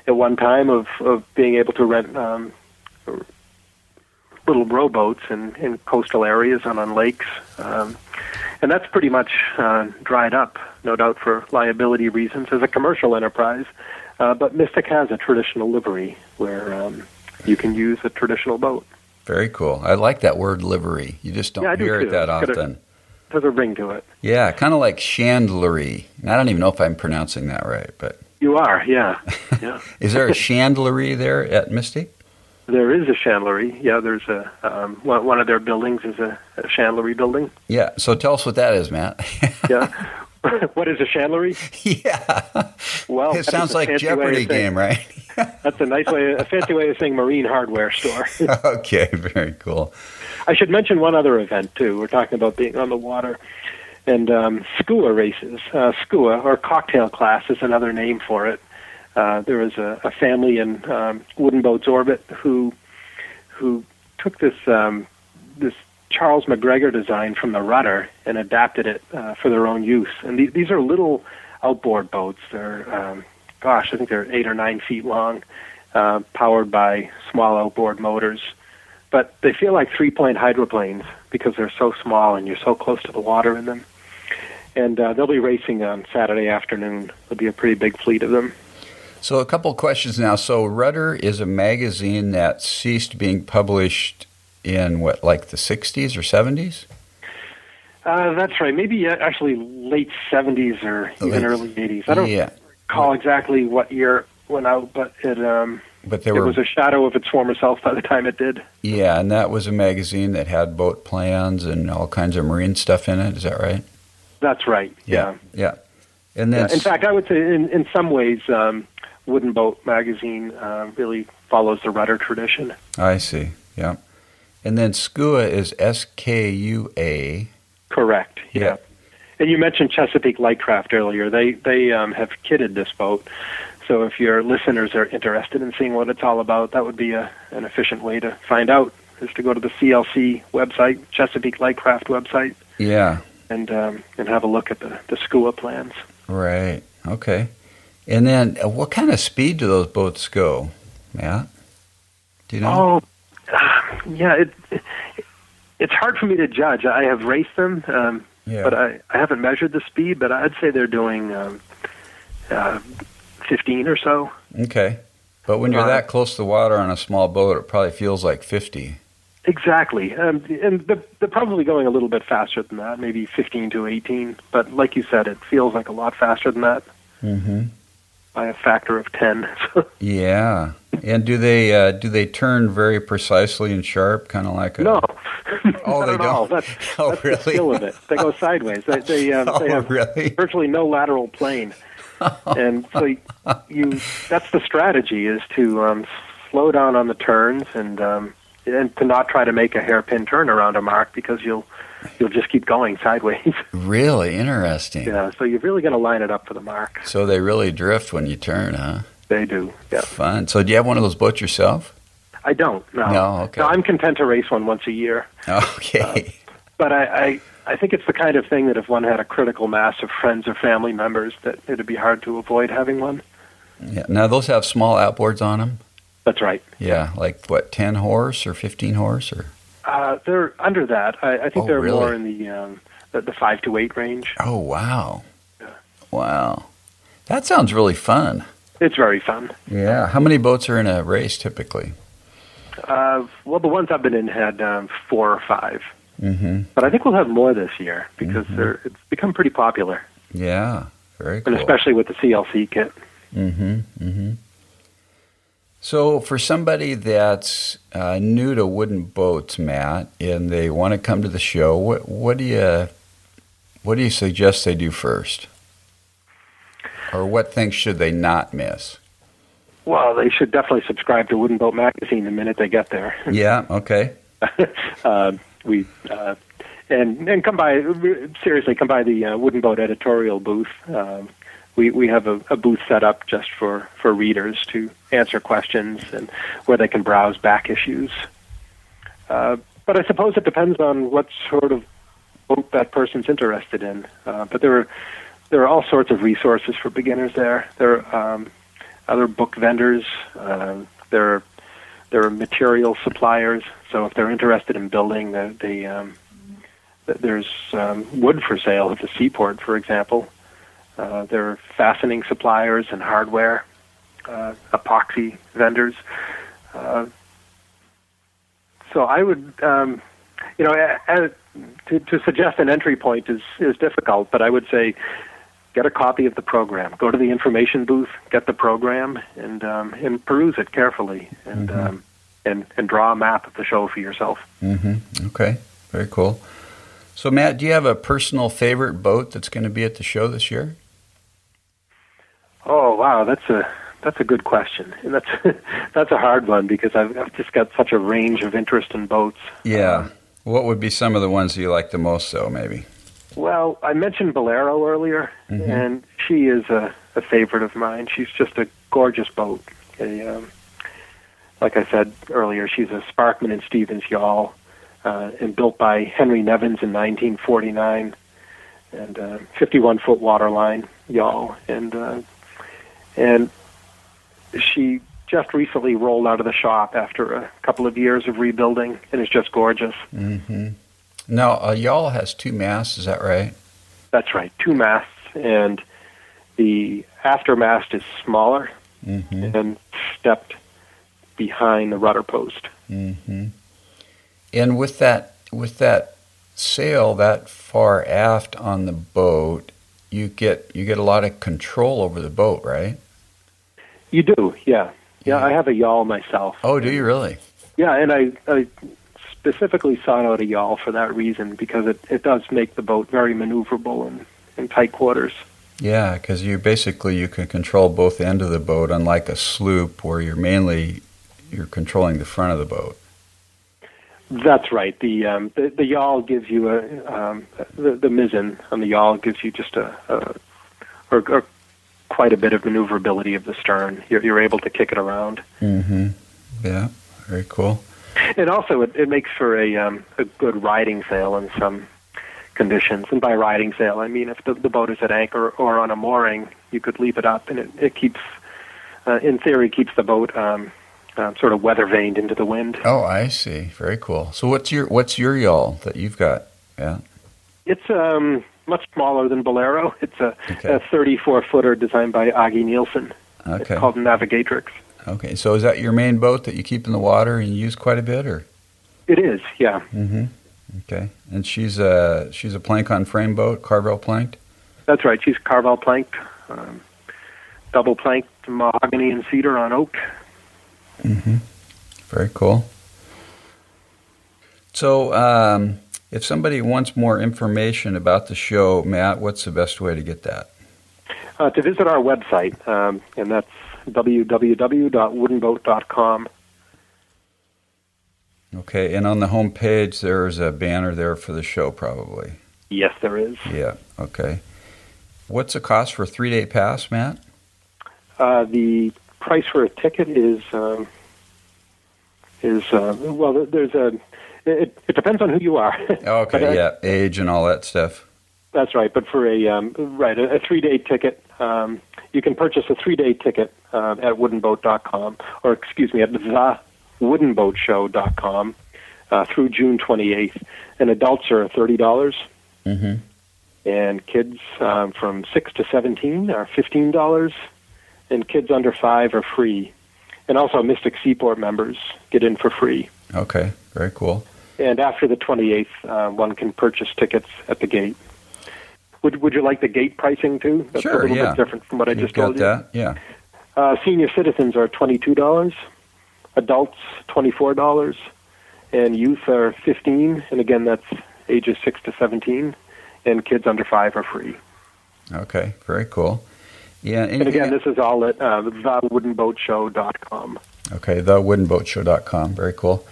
[SPEAKER 2] at one time of of being able to rent um, little rowboats in, in coastal areas and on lakes, um, and that's pretty much uh, dried up, no doubt for liability reasons, as a commercial enterprise. Uh, but Mystic has a traditional livery where um, you can use a traditional boat.
[SPEAKER 1] Very cool. I like that word livery. You just don't
[SPEAKER 2] Yeah, I do
[SPEAKER 1] hear it that often.
[SPEAKER 2] There's a ring to it.
[SPEAKER 1] Yeah, kind of like chandlery. I don't even know if I'm pronouncing that right, but
[SPEAKER 2] You are, yeah, yeah.
[SPEAKER 1] is there a chandlery there at Misty?
[SPEAKER 2] There is a chandlery. Yeah, there's a um, one, one of their buildings is a, a chandlery building.
[SPEAKER 1] Yeah. So tell us what that is, Matt.
[SPEAKER 2] Yeah. what is a chandlery?
[SPEAKER 1] yeah.
[SPEAKER 2] Well,
[SPEAKER 1] it sounds like
[SPEAKER 2] fancy way of
[SPEAKER 1] Jeopardy game, right?
[SPEAKER 2] That's a nice way, a fancy way of saying marine hardware store.
[SPEAKER 1] okay, very cool.
[SPEAKER 2] I should mention one other event too. We're talking about being on the water, and um, SKUA races. Uh, SKUA or cocktail class is another name for it. Uh, there was a, a family in um, Wooden Boats Orbit who who took this um, this Charles McGregor design from the rudder and adapted it uh, for their own use. And the, these are little outboard boats. They're um, gosh, I think they're eight or nine feet long, uh, powered by small outboard motors but they feel like three point hydroplanes because they're so small and you're so close to the water in them. And uh, they'll be racing on Saturday afternoon. There'll be a pretty big fleet of them.
[SPEAKER 1] So, a couple questions now. So, Rudder is a magazine that ceased being published in what, like the 60s or 70s?
[SPEAKER 2] Uh, that's right. Maybe uh, actually late 70s or even
[SPEAKER 1] Late-
[SPEAKER 2] early 80s. I don't
[SPEAKER 1] yeah.
[SPEAKER 2] Recall exactly what year it went out, but it um,
[SPEAKER 1] But there
[SPEAKER 2] it
[SPEAKER 1] were
[SPEAKER 2] was a shadow of its former self by the time it did.
[SPEAKER 1] Yeah, and that was a magazine that had boat plans and all kinds of marine stuff in it. Is that right?
[SPEAKER 2] That's right.
[SPEAKER 1] Yeah. Yeah. And
[SPEAKER 2] Yeah,
[SPEAKER 1] then,
[SPEAKER 2] in fact, I would say in, in some ways, um, Wooden Boat magazine uh, really follows the rudder tradition.
[SPEAKER 1] I see. Yeah. And then SKUA is S K U A.
[SPEAKER 2] Correct.
[SPEAKER 1] Yeah.
[SPEAKER 2] Yeah. And you mentioned Chesapeake Lightcraft earlier. They they um, have kitted this boat. So if your listeners are interested in seeing what it's all about, that would be a, an efficient way to find out. Is to go to the CLC website, Chesapeake Lightcraft website,
[SPEAKER 1] Yeah.
[SPEAKER 2] and um, and have a look at the the SKUA plans.
[SPEAKER 1] Right. Okay. And then, uh, what kind of speed do those boats go, Matt? Do you know?
[SPEAKER 2] Oh, yeah. It, it's hard for me to judge. I have raced them, um,
[SPEAKER 1] yeah.
[SPEAKER 2] but I, I haven't measured the speed. But I'd say they're doing um, uh, 15 or so.
[SPEAKER 1] okay. But when you're
[SPEAKER 2] Uh,
[SPEAKER 1] that close to the water on a small boat, it probably feels like 50.
[SPEAKER 2] Exactly, um, and they're, they're probably going a little bit faster than that, maybe 15 to 18. But like you said, it feels like a lot faster than that
[SPEAKER 1] Mm-hmm.
[SPEAKER 2] By a factor of 10.
[SPEAKER 1] Yeah. And do they uh, do they turn very precisely and sharp, kind of like a
[SPEAKER 2] no,
[SPEAKER 1] Oh, they don't?
[SPEAKER 2] That's,
[SPEAKER 1] Oh,
[SPEAKER 2] that's
[SPEAKER 1] really?
[SPEAKER 2] the skill of it. They go sideways. They they, um,
[SPEAKER 1] Oh,
[SPEAKER 2] they have
[SPEAKER 1] really?
[SPEAKER 2] virtually no lateral plane, and so you that's the strategy is to um, slow down on the turns and um, and to not try to make a hairpin turn around a mark because you'll you'll just keep going sideways.
[SPEAKER 1] Really interesting.
[SPEAKER 2] yeah, so you're really going to line it up for the mark.
[SPEAKER 1] So they really drift when you turn, huh?
[SPEAKER 2] They do. Yeah.
[SPEAKER 1] Fun. So do you have one of those boats yourself?
[SPEAKER 2] I don't. No.
[SPEAKER 1] No, okay.
[SPEAKER 2] No, I'm content to race one once a year,
[SPEAKER 1] Okay.
[SPEAKER 2] Uh, but I, I I think it's the kind of thing that if one had a critical mass of friends or family members, that it'd be hard to avoid having one.
[SPEAKER 1] yeah. Now those have small outboards on them.
[SPEAKER 2] That's right.
[SPEAKER 1] Yeah, like what, ten horse or fifteen horse or?
[SPEAKER 2] Uh, they're under that. I, I think
[SPEAKER 1] Oh,
[SPEAKER 2] they're
[SPEAKER 1] really?
[SPEAKER 2] more in the, um, the the five to eight range.
[SPEAKER 1] Oh wow.
[SPEAKER 2] Yeah.
[SPEAKER 1] Wow. That sounds really fun.
[SPEAKER 2] It's very fun.
[SPEAKER 1] Yeah. How many boats are in a race typically?
[SPEAKER 2] Uh, well, the ones I've been in had um, four or five,
[SPEAKER 1] Mm-hmm.
[SPEAKER 2] but I think we'll have more this year because
[SPEAKER 1] Mhm.
[SPEAKER 2] they're it's become pretty popular,
[SPEAKER 1] Yeah. Very
[SPEAKER 2] and especially with the CLC kit.
[SPEAKER 1] Mm-hmm. Mm-hmm. So, for somebody that's uh, new to wooden boats, Matt, and they want to come to the show, what what do you what do you suggest they do first, or what things should they not miss?
[SPEAKER 2] Well, they should definitely subscribe to Wooden Boat Magazine the minute they get there.
[SPEAKER 1] Yeah. Okay.
[SPEAKER 2] uh, we uh, and and come by seriously come by the uh, Wooden Boat editorial booth. Um, we we have a, a booth set up just for for readers to answer questions and where they can browse back issues. Uh, but I suppose it depends on what sort of boat that person's interested in. Uh, but there are there are all sorts of resources for beginners there. There are um, other book vendors. Uh, there are there are material suppliers. So if they're interested in building, the, the um, there's um, wood for sale at the seaport, for example. Uh, there are fastening suppliers and hardware, uh, epoxy vendors. Uh, so I would, um, you know, as, to, to suggest an entry point is is difficult, but I would say get a copy of the program. Go to the information booth, get the program, and um, and peruse it carefully, and mm-hmm. um, and and draw a map of the show for yourself.
[SPEAKER 1] Mm-hmm. Okay, very cool. So, Matt, do you have a personal favorite boat that's going to be at the show this year?
[SPEAKER 2] Oh wow, that's a that's a good question, and that's that's a hard one because I've, I've just got such a range of interest in boats.
[SPEAKER 1] Yeah, what would be some of the ones you like the most, though? Maybe.
[SPEAKER 2] Well, I mentioned Bolero earlier, mm-hmm. and she is a, a favorite of mine. She's just a gorgeous boat. A, um, like I said earlier, she's a Sparkman and Stevens yawl, uh, and built by Henry Nevins in 1949, and uh, 51 foot waterline yawl, and uh, and she just recently rolled out of the shop after a couple of years of rebuilding, and is just gorgeous.
[SPEAKER 1] Mm-hmm. Now, a yawl has two masts. Is that right?
[SPEAKER 2] That's right, two masts, and the aftermast is smaller mm-hmm. and stepped behind the rudder post.
[SPEAKER 1] Mm-hmm. And with that, with that sail that far aft on the boat, you get you get a lot of control over the boat, right?
[SPEAKER 2] You do, yeah, yeah. I have a yawl myself.
[SPEAKER 1] Oh, do you really?
[SPEAKER 2] Yeah, and I, I specifically sought out a yawl for that reason because it, it does make the boat very maneuverable in, in tight quarters.
[SPEAKER 1] Yeah, because you basically you can control both end of the boat, unlike a sloop where you're mainly you're controlling the front of the boat.
[SPEAKER 2] That's right. The um, the, the yawl gives you a um, the, the mizzen on the yawl gives you just a, a or, or quite a bit of maneuverability of the stern. You're, you're able to kick it around.
[SPEAKER 1] Mm-hmm. Yeah, very cool.
[SPEAKER 2] And also, it, it makes for a um, a good riding sail in some conditions. And by riding sail, I mean if the, the boat is at anchor or on a mooring, you could leave it up, and it, it keeps, uh, in theory, keeps the boat um, uh, sort of weather vaned into the wind.
[SPEAKER 1] Oh, I see. Very cool. So, what's your what's your yawl that you've got? Yeah,
[SPEAKER 2] it's um, much smaller than Bolero. It's a, okay. a 34 footer designed by Aage Nielsen. Okay. It's called Navigatrix.
[SPEAKER 1] Okay, so is that your main boat that you keep in the water and you use quite a bit, or?
[SPEAKER 2] It is, yeah.
[SPEAKER 1] Mm-hmm. Okay, and she's a she's a plank on frame boat, Carvel planked.
[SPEAKER 2] That's right. She's Carvel planked, um, double planked mahogany and cedar on oak.
[SPEAKER 1] Mm-hmm. Very cool. So, um, if somebody wants more information about the show, Matt, what's the best way to get that?
[SPEAKER 2] Uh, to visit our website, um, and that's www.woodenboat.com.
[SPEAKER 1] Okay, and on the home page, there's a banner there for the show, probably.
[SPEAKER 2] Yes, there is.
[SPEAKER 1] Yeah. Okay. What's the cost for a three-day pass, Matt?
[SPEAKER 2] Uh, the price for a ticket is um, is uh, well. There's a. It, it depends on who you are.
[SPEAKER 1] okay. but, yeah. Age and all that stuff.
[SPEAKER 2] That's right. But for a um, right a, a three day ticket, um, you can purchase a three day ticket uh, at woodenboat.com, or excuse me, at thewoodenboatshow.com uh, through June 28th. And adults are 30. dollars mm-hmm. And kids um, from 6 to 17 are $15. And kids under 5 are free. And also, Mystic Seaport members get in for free.
[SPEAKER 1] Okay, very cool.
[SPEAKER 2] And after the 28th, uh, one can purchase tickets at the gate. Would Would you like the gate pricing too?
[SPEAKER 1] That's sure,
[SPEAKER 2] a little
[SPEAKER 1] yeah.
[SPEAKER 2] bit different from what I
[SPEAKER 1] You've
[SPEAKER 2] just told
[SPEAKER 1] that. you. Yeah.
[SPEAKER 2] Uh, senior citizens are twenty two dollars, adults twenty four dollars, and youth are fifteen. And again, that's ages six to seventeen, and kids under five are free.
[SPEAKER 1] Okay, very cool.
[SPEAKER 2] Yeah, and again, this is all at uh, thewoodenboatshow.com.
[SPEAKER 1] Okay, thewoodenboatshow.com. Very cool.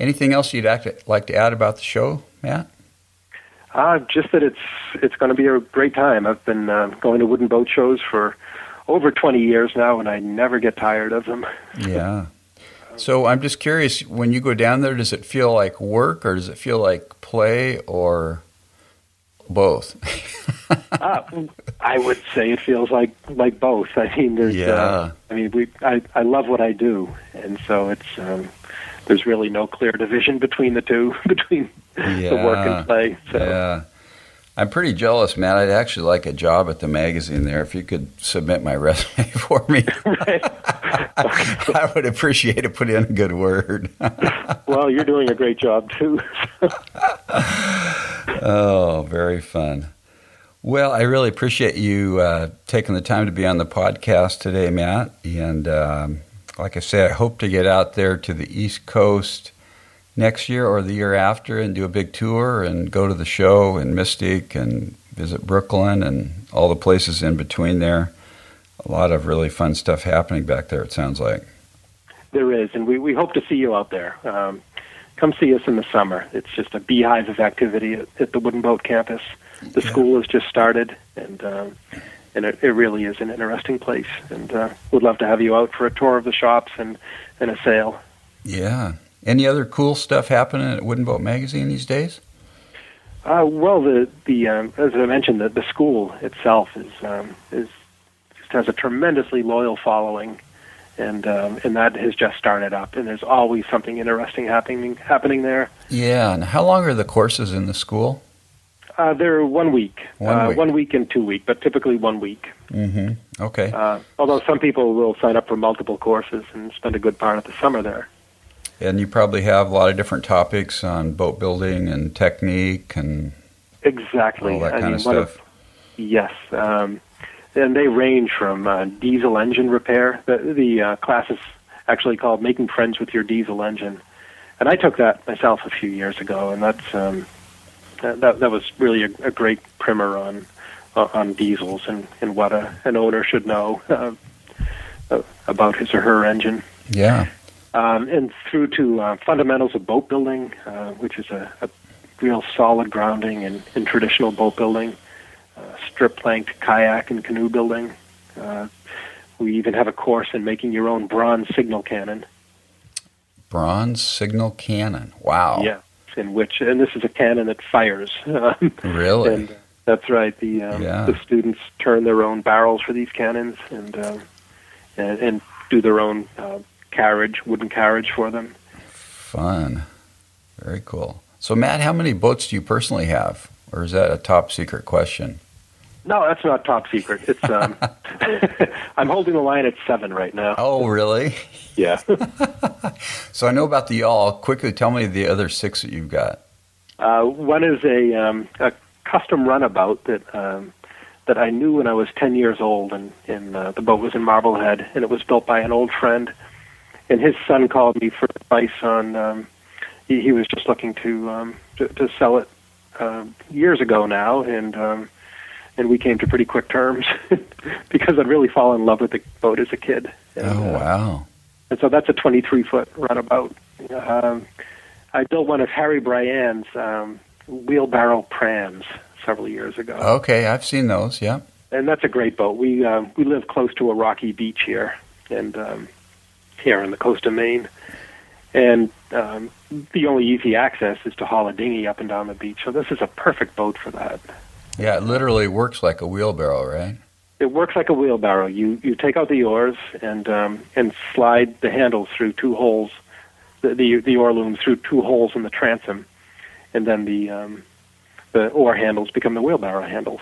[SPEAKER 1] Anything else you'd like to add about the show, Matt?
[SPEAKER 2] Uh, just that it's it's going to be a great time. I've been uh, going to wooden boat shows for over 20 years now, and I never get tired of them.
[SPEAKER 1] yeah. So I'm just curious, when you go down there, does it feel like work or does it feel like play or both?
[SPEAKER 2] uh, I would say it feels like like both. I mean, there's.
[SPEAKER 1] Yeah.
[SPEAKER 2] Uh, I mean, we. I I love what I do, and so it's. Um, there's really no clear division between the two, between
[SPEAKER 1] yeah.
[SPEAKER 2] the work and play. So.
[SPEAKER 1] Yeah. I'm pretty jealous, man. I'd actually like a job at the magazine there. If you could submit my resume for me, I would appreciate it. Put in a good word.
[SPEAKER 2] well, you're doing a great job too.
[SPEAKER 1] oh, very fun. Well, I really appreciate you uh, taking the time to be on the podcast today, Matt. And um, like I said, I hope to get out there to the East Coast next year or the year after and do a big tour and go to the show in Mystic and visit Brooklin and all the places in between there. A lot of really fun stuff happening back there, it sounds like.
[SPEAKER 2] There is, and we, we hope to see you out there. Um, come see us in the summer. It's just a beehive of activity at, at the Wooden Boat campus. The yeah. school has just started, and um, and it, it really is an interesting place. And uh, would love to have you out for a tour of the shops and, and a sale.
[SPEAKER 1] Yeah, any other cool stuff happening at Wooden Boat Magazine these days?
[SPEAKER 2] Uh, well, the the um, as I mentioned, the, the school itself is um, is just has a tremendously loyal following, and um, and that has just started up. And there's always something interesting happening happening there.
[SPEAKER 1] Yeah. And how long are the courses in the school?
[SPEAKER 2] Uh, they're one week,
[SPEAKER 1] one
[SPEAKER 2] uh,
[SPEAKER 1] week,
[SPEAKER 2] one week and two week, but typically one week.
[SPEAKER 1] Mm-hmm. Okay.
[SPEAKER 2] Uh, although some people will sign up for multiple courses and spend a good part of the summer there.
[SPEAKER 1] And you probably have a lot of different topics on boat building and technique and
[SPEAKER 2] exactly
[SPEAKER 1] all that
[SPEAKER 2] I
[SPEAKER 1] kind
[SPEAKER 2] mean,
[SPEAKER 1] of stuff.
[SPEAKER 2] Of, yes, um, and they range from uh, diesel engine repair. The, the uh, class is actually called "Making Friends with Your Diesel Engine," and I took that myself a few years ago, and that's um, that, that, that was really a, a great primer on uh, on diesels and, and what a, an owner should know uh, about his or her engine.
[SPEAKER 1] Yeah
[SPEAKER 2] um, and through to uh, fundamentals of boat building, uh, which is a, a, real solid grounding in, in traditional boat building, uh, strip planked kayak and canoe building. Uh, we even have a course in making your own bronze signal cannon.
[SPEAKER 1] Bronze signal cannon. Wow.
[SPEAKER 2] Yeah, in which, and this is a cannon that fires.
[SPEAKER 1] really?
[SPEAKER 2] And that's right. The um,
[SPEAKER 1] yeah.
[SPEAKER 2] the students turn their own barrels for these cannons and um, and, and do their own uh, carriage, wooden carriage for them.
[SPEAKER 1] Fun. Very cool. So, Matt, how many boats do you personally have? Or is that a top secret question?
[SPEAKER 2] No, that's not top secret. It's um, I'm holding the line at seven right now.
[SPEAKER 1] Oh, really?
[SPEAKER 2] Yeah.
[SPEAKER 1] so I know about the all. Quickly, tell me the other six that you've got.
[SPEAKER 2] Uh, one is a, um, a custom runabout that um, that I knew when I was ten years old, and, and uh, the boat was in Marblehead, and it was built by an old friend and his son called me for advice on. Um, he, he was just looking to um, to, to sell it uh, years ago now, and um, and we came to pretty quick terms because I'd really fallen in love with the boat as a kid. And,
[SPEAKER 1] oh wow!
[SPEAKER 2] Uh, and so that's a 23 foot runabout. Um, I built one of Harry Bryan's um, wheelbarrow prams several years ago.
[SPEAKER 1] Okay, I've seen those. Yeah.
[SPEAKER 2] And that's a great boat. We um, we live close to a rocky beach here, and um, here on the coast of Maine. And um, the only easy access is to haul a dinghy up and down the beach. So this is a perfect boat for that.
[SPEAKER 1] Yeah, it literally works like a wheelbarrow, right?
[SPEAKER 2] It works like a wheelbarrow. You you take out the oars and um, and slide the handles through two holes, the, the the oar loom through two holes in the transom, and then the um, the oar handles become the wheelbarrow handles.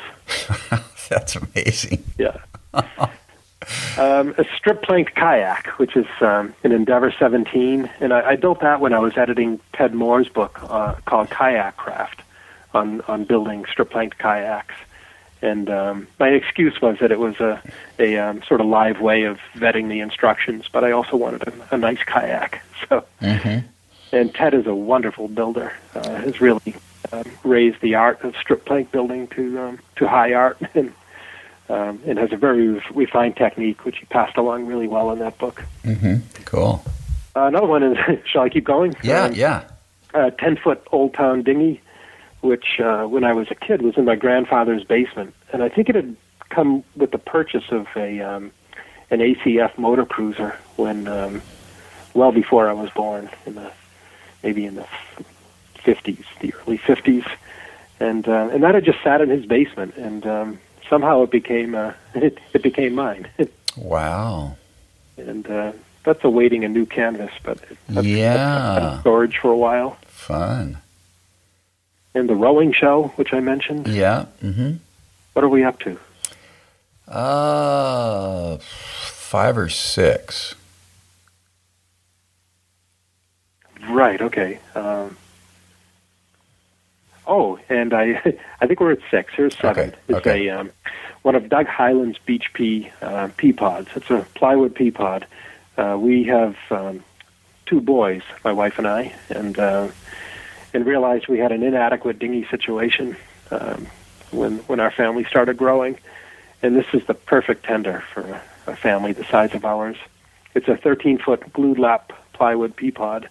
[SPEAKER 1] That's amazing.
[SPEAKER 2] Yeah. um, a strip planked kayak, which is um, an Endeavor 17, and I, I built that when I was editing Ted Moore's book uh, called Kayak Craft on on building strip planked kayaks. And um, my excuse was that it was a a um, sort of live way of vetting the instructions, but I also wanted a, a nice kayak. So,
[SPEAKER 1] mm-hmm.
[SPEAKER 2] and Ted is a wonderful builder. Uh, has really um, raised the art of strip plank building to um, to high art, and um, and has a very refined technique, which he passed along really well in that book.
[SPEAKER 1] Mm-hmm. Cool.
[SPEAKER 2] Uh, another one is, shall I keep going?
[SPEAKER 1] Yeah,
[SPEAKER 2] um,
[SPEAKER 1] yeah.
[SPEAKER 2] A 10 foot Old Town dinghy, which uh, when I was a kid was in my grandfather's basement. And I think it had come with the purchase of a um, an ACF motor cruiser when um, well before I was born, in the maybe in the 50s, the early 50s, and uh, and that had just sat in his basement, and um, somehow it became uh, it, it became mine.
[SPEAKER 1] wow.
[SPEAKER 2] And uh, that's awaiting a new canvas, but that's,
[SPEAKER 1] yeah,
[SPEAKER 2] that's storage for a while.
[SPEAKER 1] Fun.
[SPEAKER 2] And the rowing show, which I mentioned.
[SPEAKER 1] Yeah. Mm-hmm.
[SPEAKER 2] What are we up to?
[SPEAKER 1] Uh, five or six.
[SPEAKER 2] Right. Okay. Um, oh, and I I think we're at six. Here's seven.
[SPEAKER 1] Okay,
[SPEAKER 2] It's
[SPEAKER 1] okay.
[SPEAKER 2] a um, one of Doug Hylan's beach pea uh, pea pods. It's a plywood pea pod. Uh, we have um, two boys, my wife and I, and uh, and realized we had an inadequate dinghy situation um, when when our family started growing, and this is the perfect tender for a, a family the size of ours. It's a 13 foot glued lap plywood pea pod,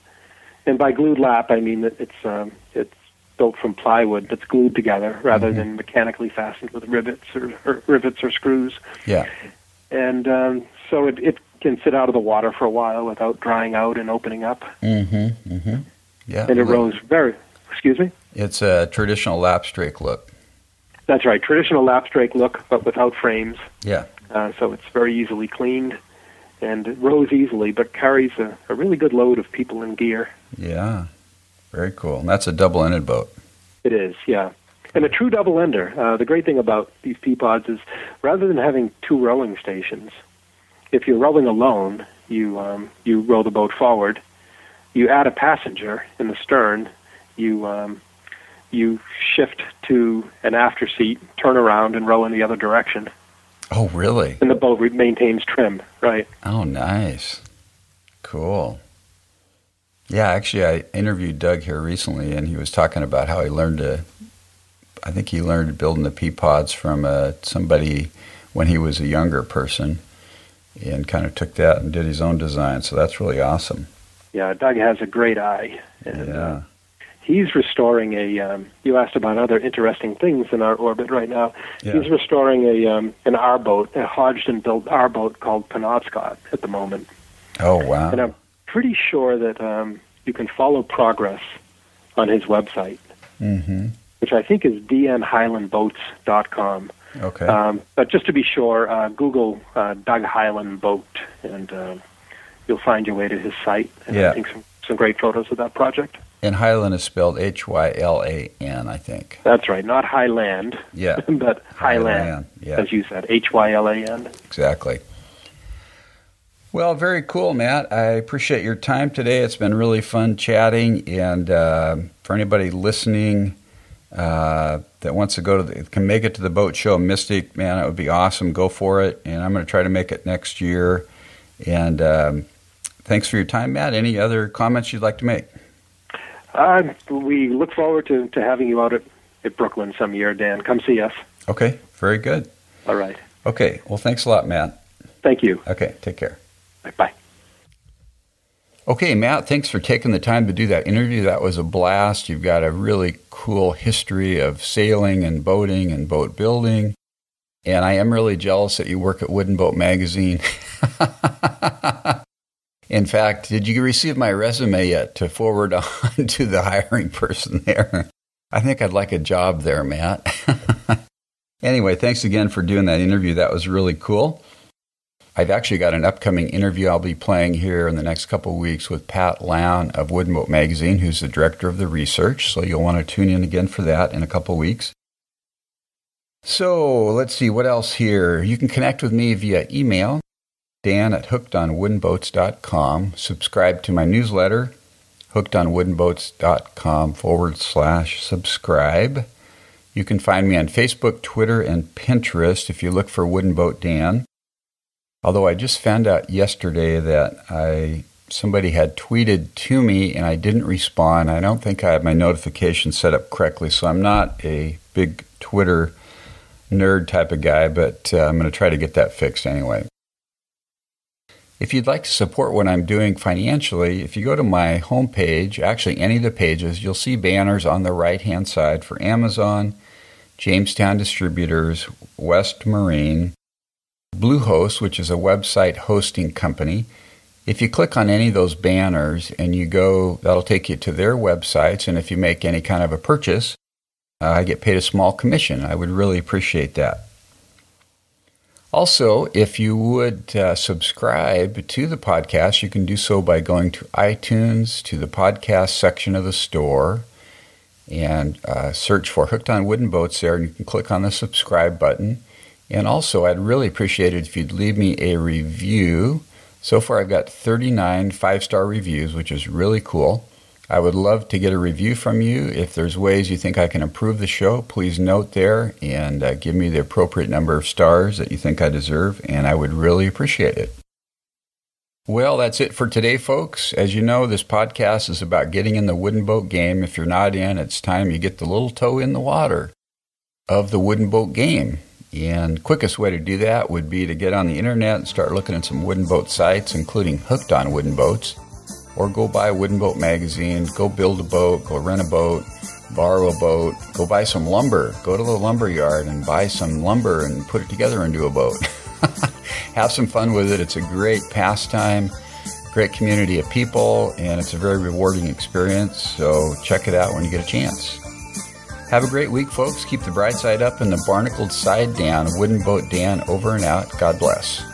[SPEAKER 2] and by glued lap I mean that it's um, it's built from plywood that's glued together rather
[SPEAKER 1] Mhm.
[SPEAKER 2] than mechanically fastened with rivets or, or rivets or screws
[SPEAKER 1] Yeah.
[SPEAKER 2] and um, so it, it can sit out of the water for a while without drying out and opening up,
[SPEAKER 1] Mm-hmm. Mm-hmm. Yeah.
[SPEAKER 2] and it rose very. Excuse me.
[SPEAKER 1] It's a traditional lap strake look.
[SPEAKER 2] That's right, traditional lap strake look, but without frames.
[SPEAKER 1] Yeah.
[SPEAKER 2] Uh, so it's very easily cleaned, and it rows easily, but carries a, a really good load of people and gear.
[SPEAKER 1] Yeah. Very cool. And that's a double-ended boat.
[SPEAKER 2] It is, yeah. And a true double ender. Uh, the great thing about these peapods is rather than having two rowing stations, if you're rowing alone, you um, you row the boat forward. You add a passenger in the stern. You um, you shift to an after seat, turn around, and row in the other direction.
[SPEAKER 1] Oh, really?
[SPEAKER 2] And the boat re- maintains trim. Right.
[SPEAKER 1] Oh, nice. Cool. Yeah, actually, I interviewed Doug here recently, and he was talking about how he learned to. I think he learned building the pea pods from uh, somebody when he was a younger person, and kind of took that and did his own design. So that's really awesome.
[SPEAKER 2] Yeah. Doug has a great eye. And, uh, he's restoring a. Um, you asked about other interesting things in our orbit right now.
[SPEAKER 1] Yeah.
[SPEAKER 2] He's restoring a um, an R boat, a Hodgdon built R boat called Penobscot at the moment,
[SPEAKER 1] Oh, wow.
[SPEAKER 2] and I'm pretty sure that um, you can follow progress on his website,
[SPEAKER 1] Mm-hmm.
[SPEAKER 2] which I think is dnhighlandboats.com.
[SPEAKER 1] Okay.
[SPEAKER 2] Um, but just to be sure, uh, Google uh, Doug Hylan boat, and um, you'll find your way to his site. And
[SPEAKER 1] Yeah.
[SPEAKER 2] I think some, some great photos of that project.
[SPEAKER 1] and Hylan is spelled H Y L A N, I think.
[SPEAKER 2] That's right, not Highland,
[SPEAKER 1] Yeah.
[SPEAKER 2] but Hylan,
[SPEAKER 1] Hylan, yeah.
[SPEAKER 2] as you said, H Y L A N.
[SPEAKER 1] Exactly. Well, very cool, Matt. I appreciate your time today. It's been really fun chatting. And uh, for anybody listening uh, that wants to go to the, can make it to the boat show Mystic, man, it would be awesome. Go for it. And I'm going to try to make it next year. And um, thanks for your time, Matt. Any other comments you'd like to make?
[SPEAKER 2] Uh, we look forward to, to having you out at, at Brooklin some year, Dan. Come see us.
[SPEAKER 1] Okay, very good.
[SPEAKER 2] All right.
[SPEAKER 1] Okay, well, thanks a lot, Matt.
[SPEAKER 2] Thank you.
[SPEAKER 1] Okay, take care.
[SPEAKER 2] Bye.
[SPEAKER 1] Okay, Matt, thanks for taking the time to do that interview. That was a blast. You've got a really cool history of sailing and boating and boat building. And I am really jealous that you work at Wooden Boat Magazine. In fact, did you receive my resume yet to forward on to the hiring person there? I think I'd like a job there, Matt. anyway, thanks again for doing that interview. That was really cool. I've actually got an upcoming interview I'll be playing here in the next couple weeks with Pat Lown of Wooden Boat Magazine, who's the director of the research. So you'll want to tune in again for that in a couple weeks. So let's see what else here. You can connect with me via email, dan at hookedonwoodenboats.com. Subscribe to my newsletter, hookedonwoodenboats.com forward slash subscribe. You can find me on Facebook, Twitter, and Pinterest if you look for Wooden Boat Dan. Although I just found out yesterday that I somebody had tweeted to me and I didn't respond. I don't think I have my notifications set up correctly, so I'm not a big Twitter nerd type of guy, but uh, I'm going to try to get that fixed anyway. If you'd like to support what I'm doing financially, if you go to my homepage, actually any of the pages, you'll see banners on the right hand side for Amazon, Jamestown Distributors, West Marine, Bluehost, which is a website hosting company, If you click on any of those banners and you go, that'll take you to their websites. And if you make any kind of a purchase, uh, I get paid a small commission. I would really appreciate that. Also, if you would uh, subscribe to the podcast, you can do so by going to iTunes to the podcast section of the store and uh, search for Hooked on Wooden Boats there, and you can click on the subscribe button. And also, I'd really appreciate it if you'd leave me a review. So far, I've got 39 five star reviews, which is really cool. I would love to get a review from you. If there's ways you think I can improve the show, please note there and uh, give me the appropriate number of stars that you think I deserve, and I would really appreciate it. Well, that's it for today, folks. As you know, this podcast is about getting in the wooden boat game. If you're not in, it's time you get the little toe in the water of the wooden boat game. And quickest way to do that would be to get on the internet and start looking at some wooden boat sites, including Hooked on Wooden Boats, or go buy a wooden boat magazine, go build a boat, go rent a boat, borrow a boat, go buy some lumber, go to the lumber yard and buy some lumber and put it together into a boat. Have some fun with it. It's a great pastime, great community of people, and it's a very rewarding experience. So check it out when you get a chance. Have a great week, folks. Keep the bright side up and the barnacled side down. Wooden Boat Dan over and out. God bless.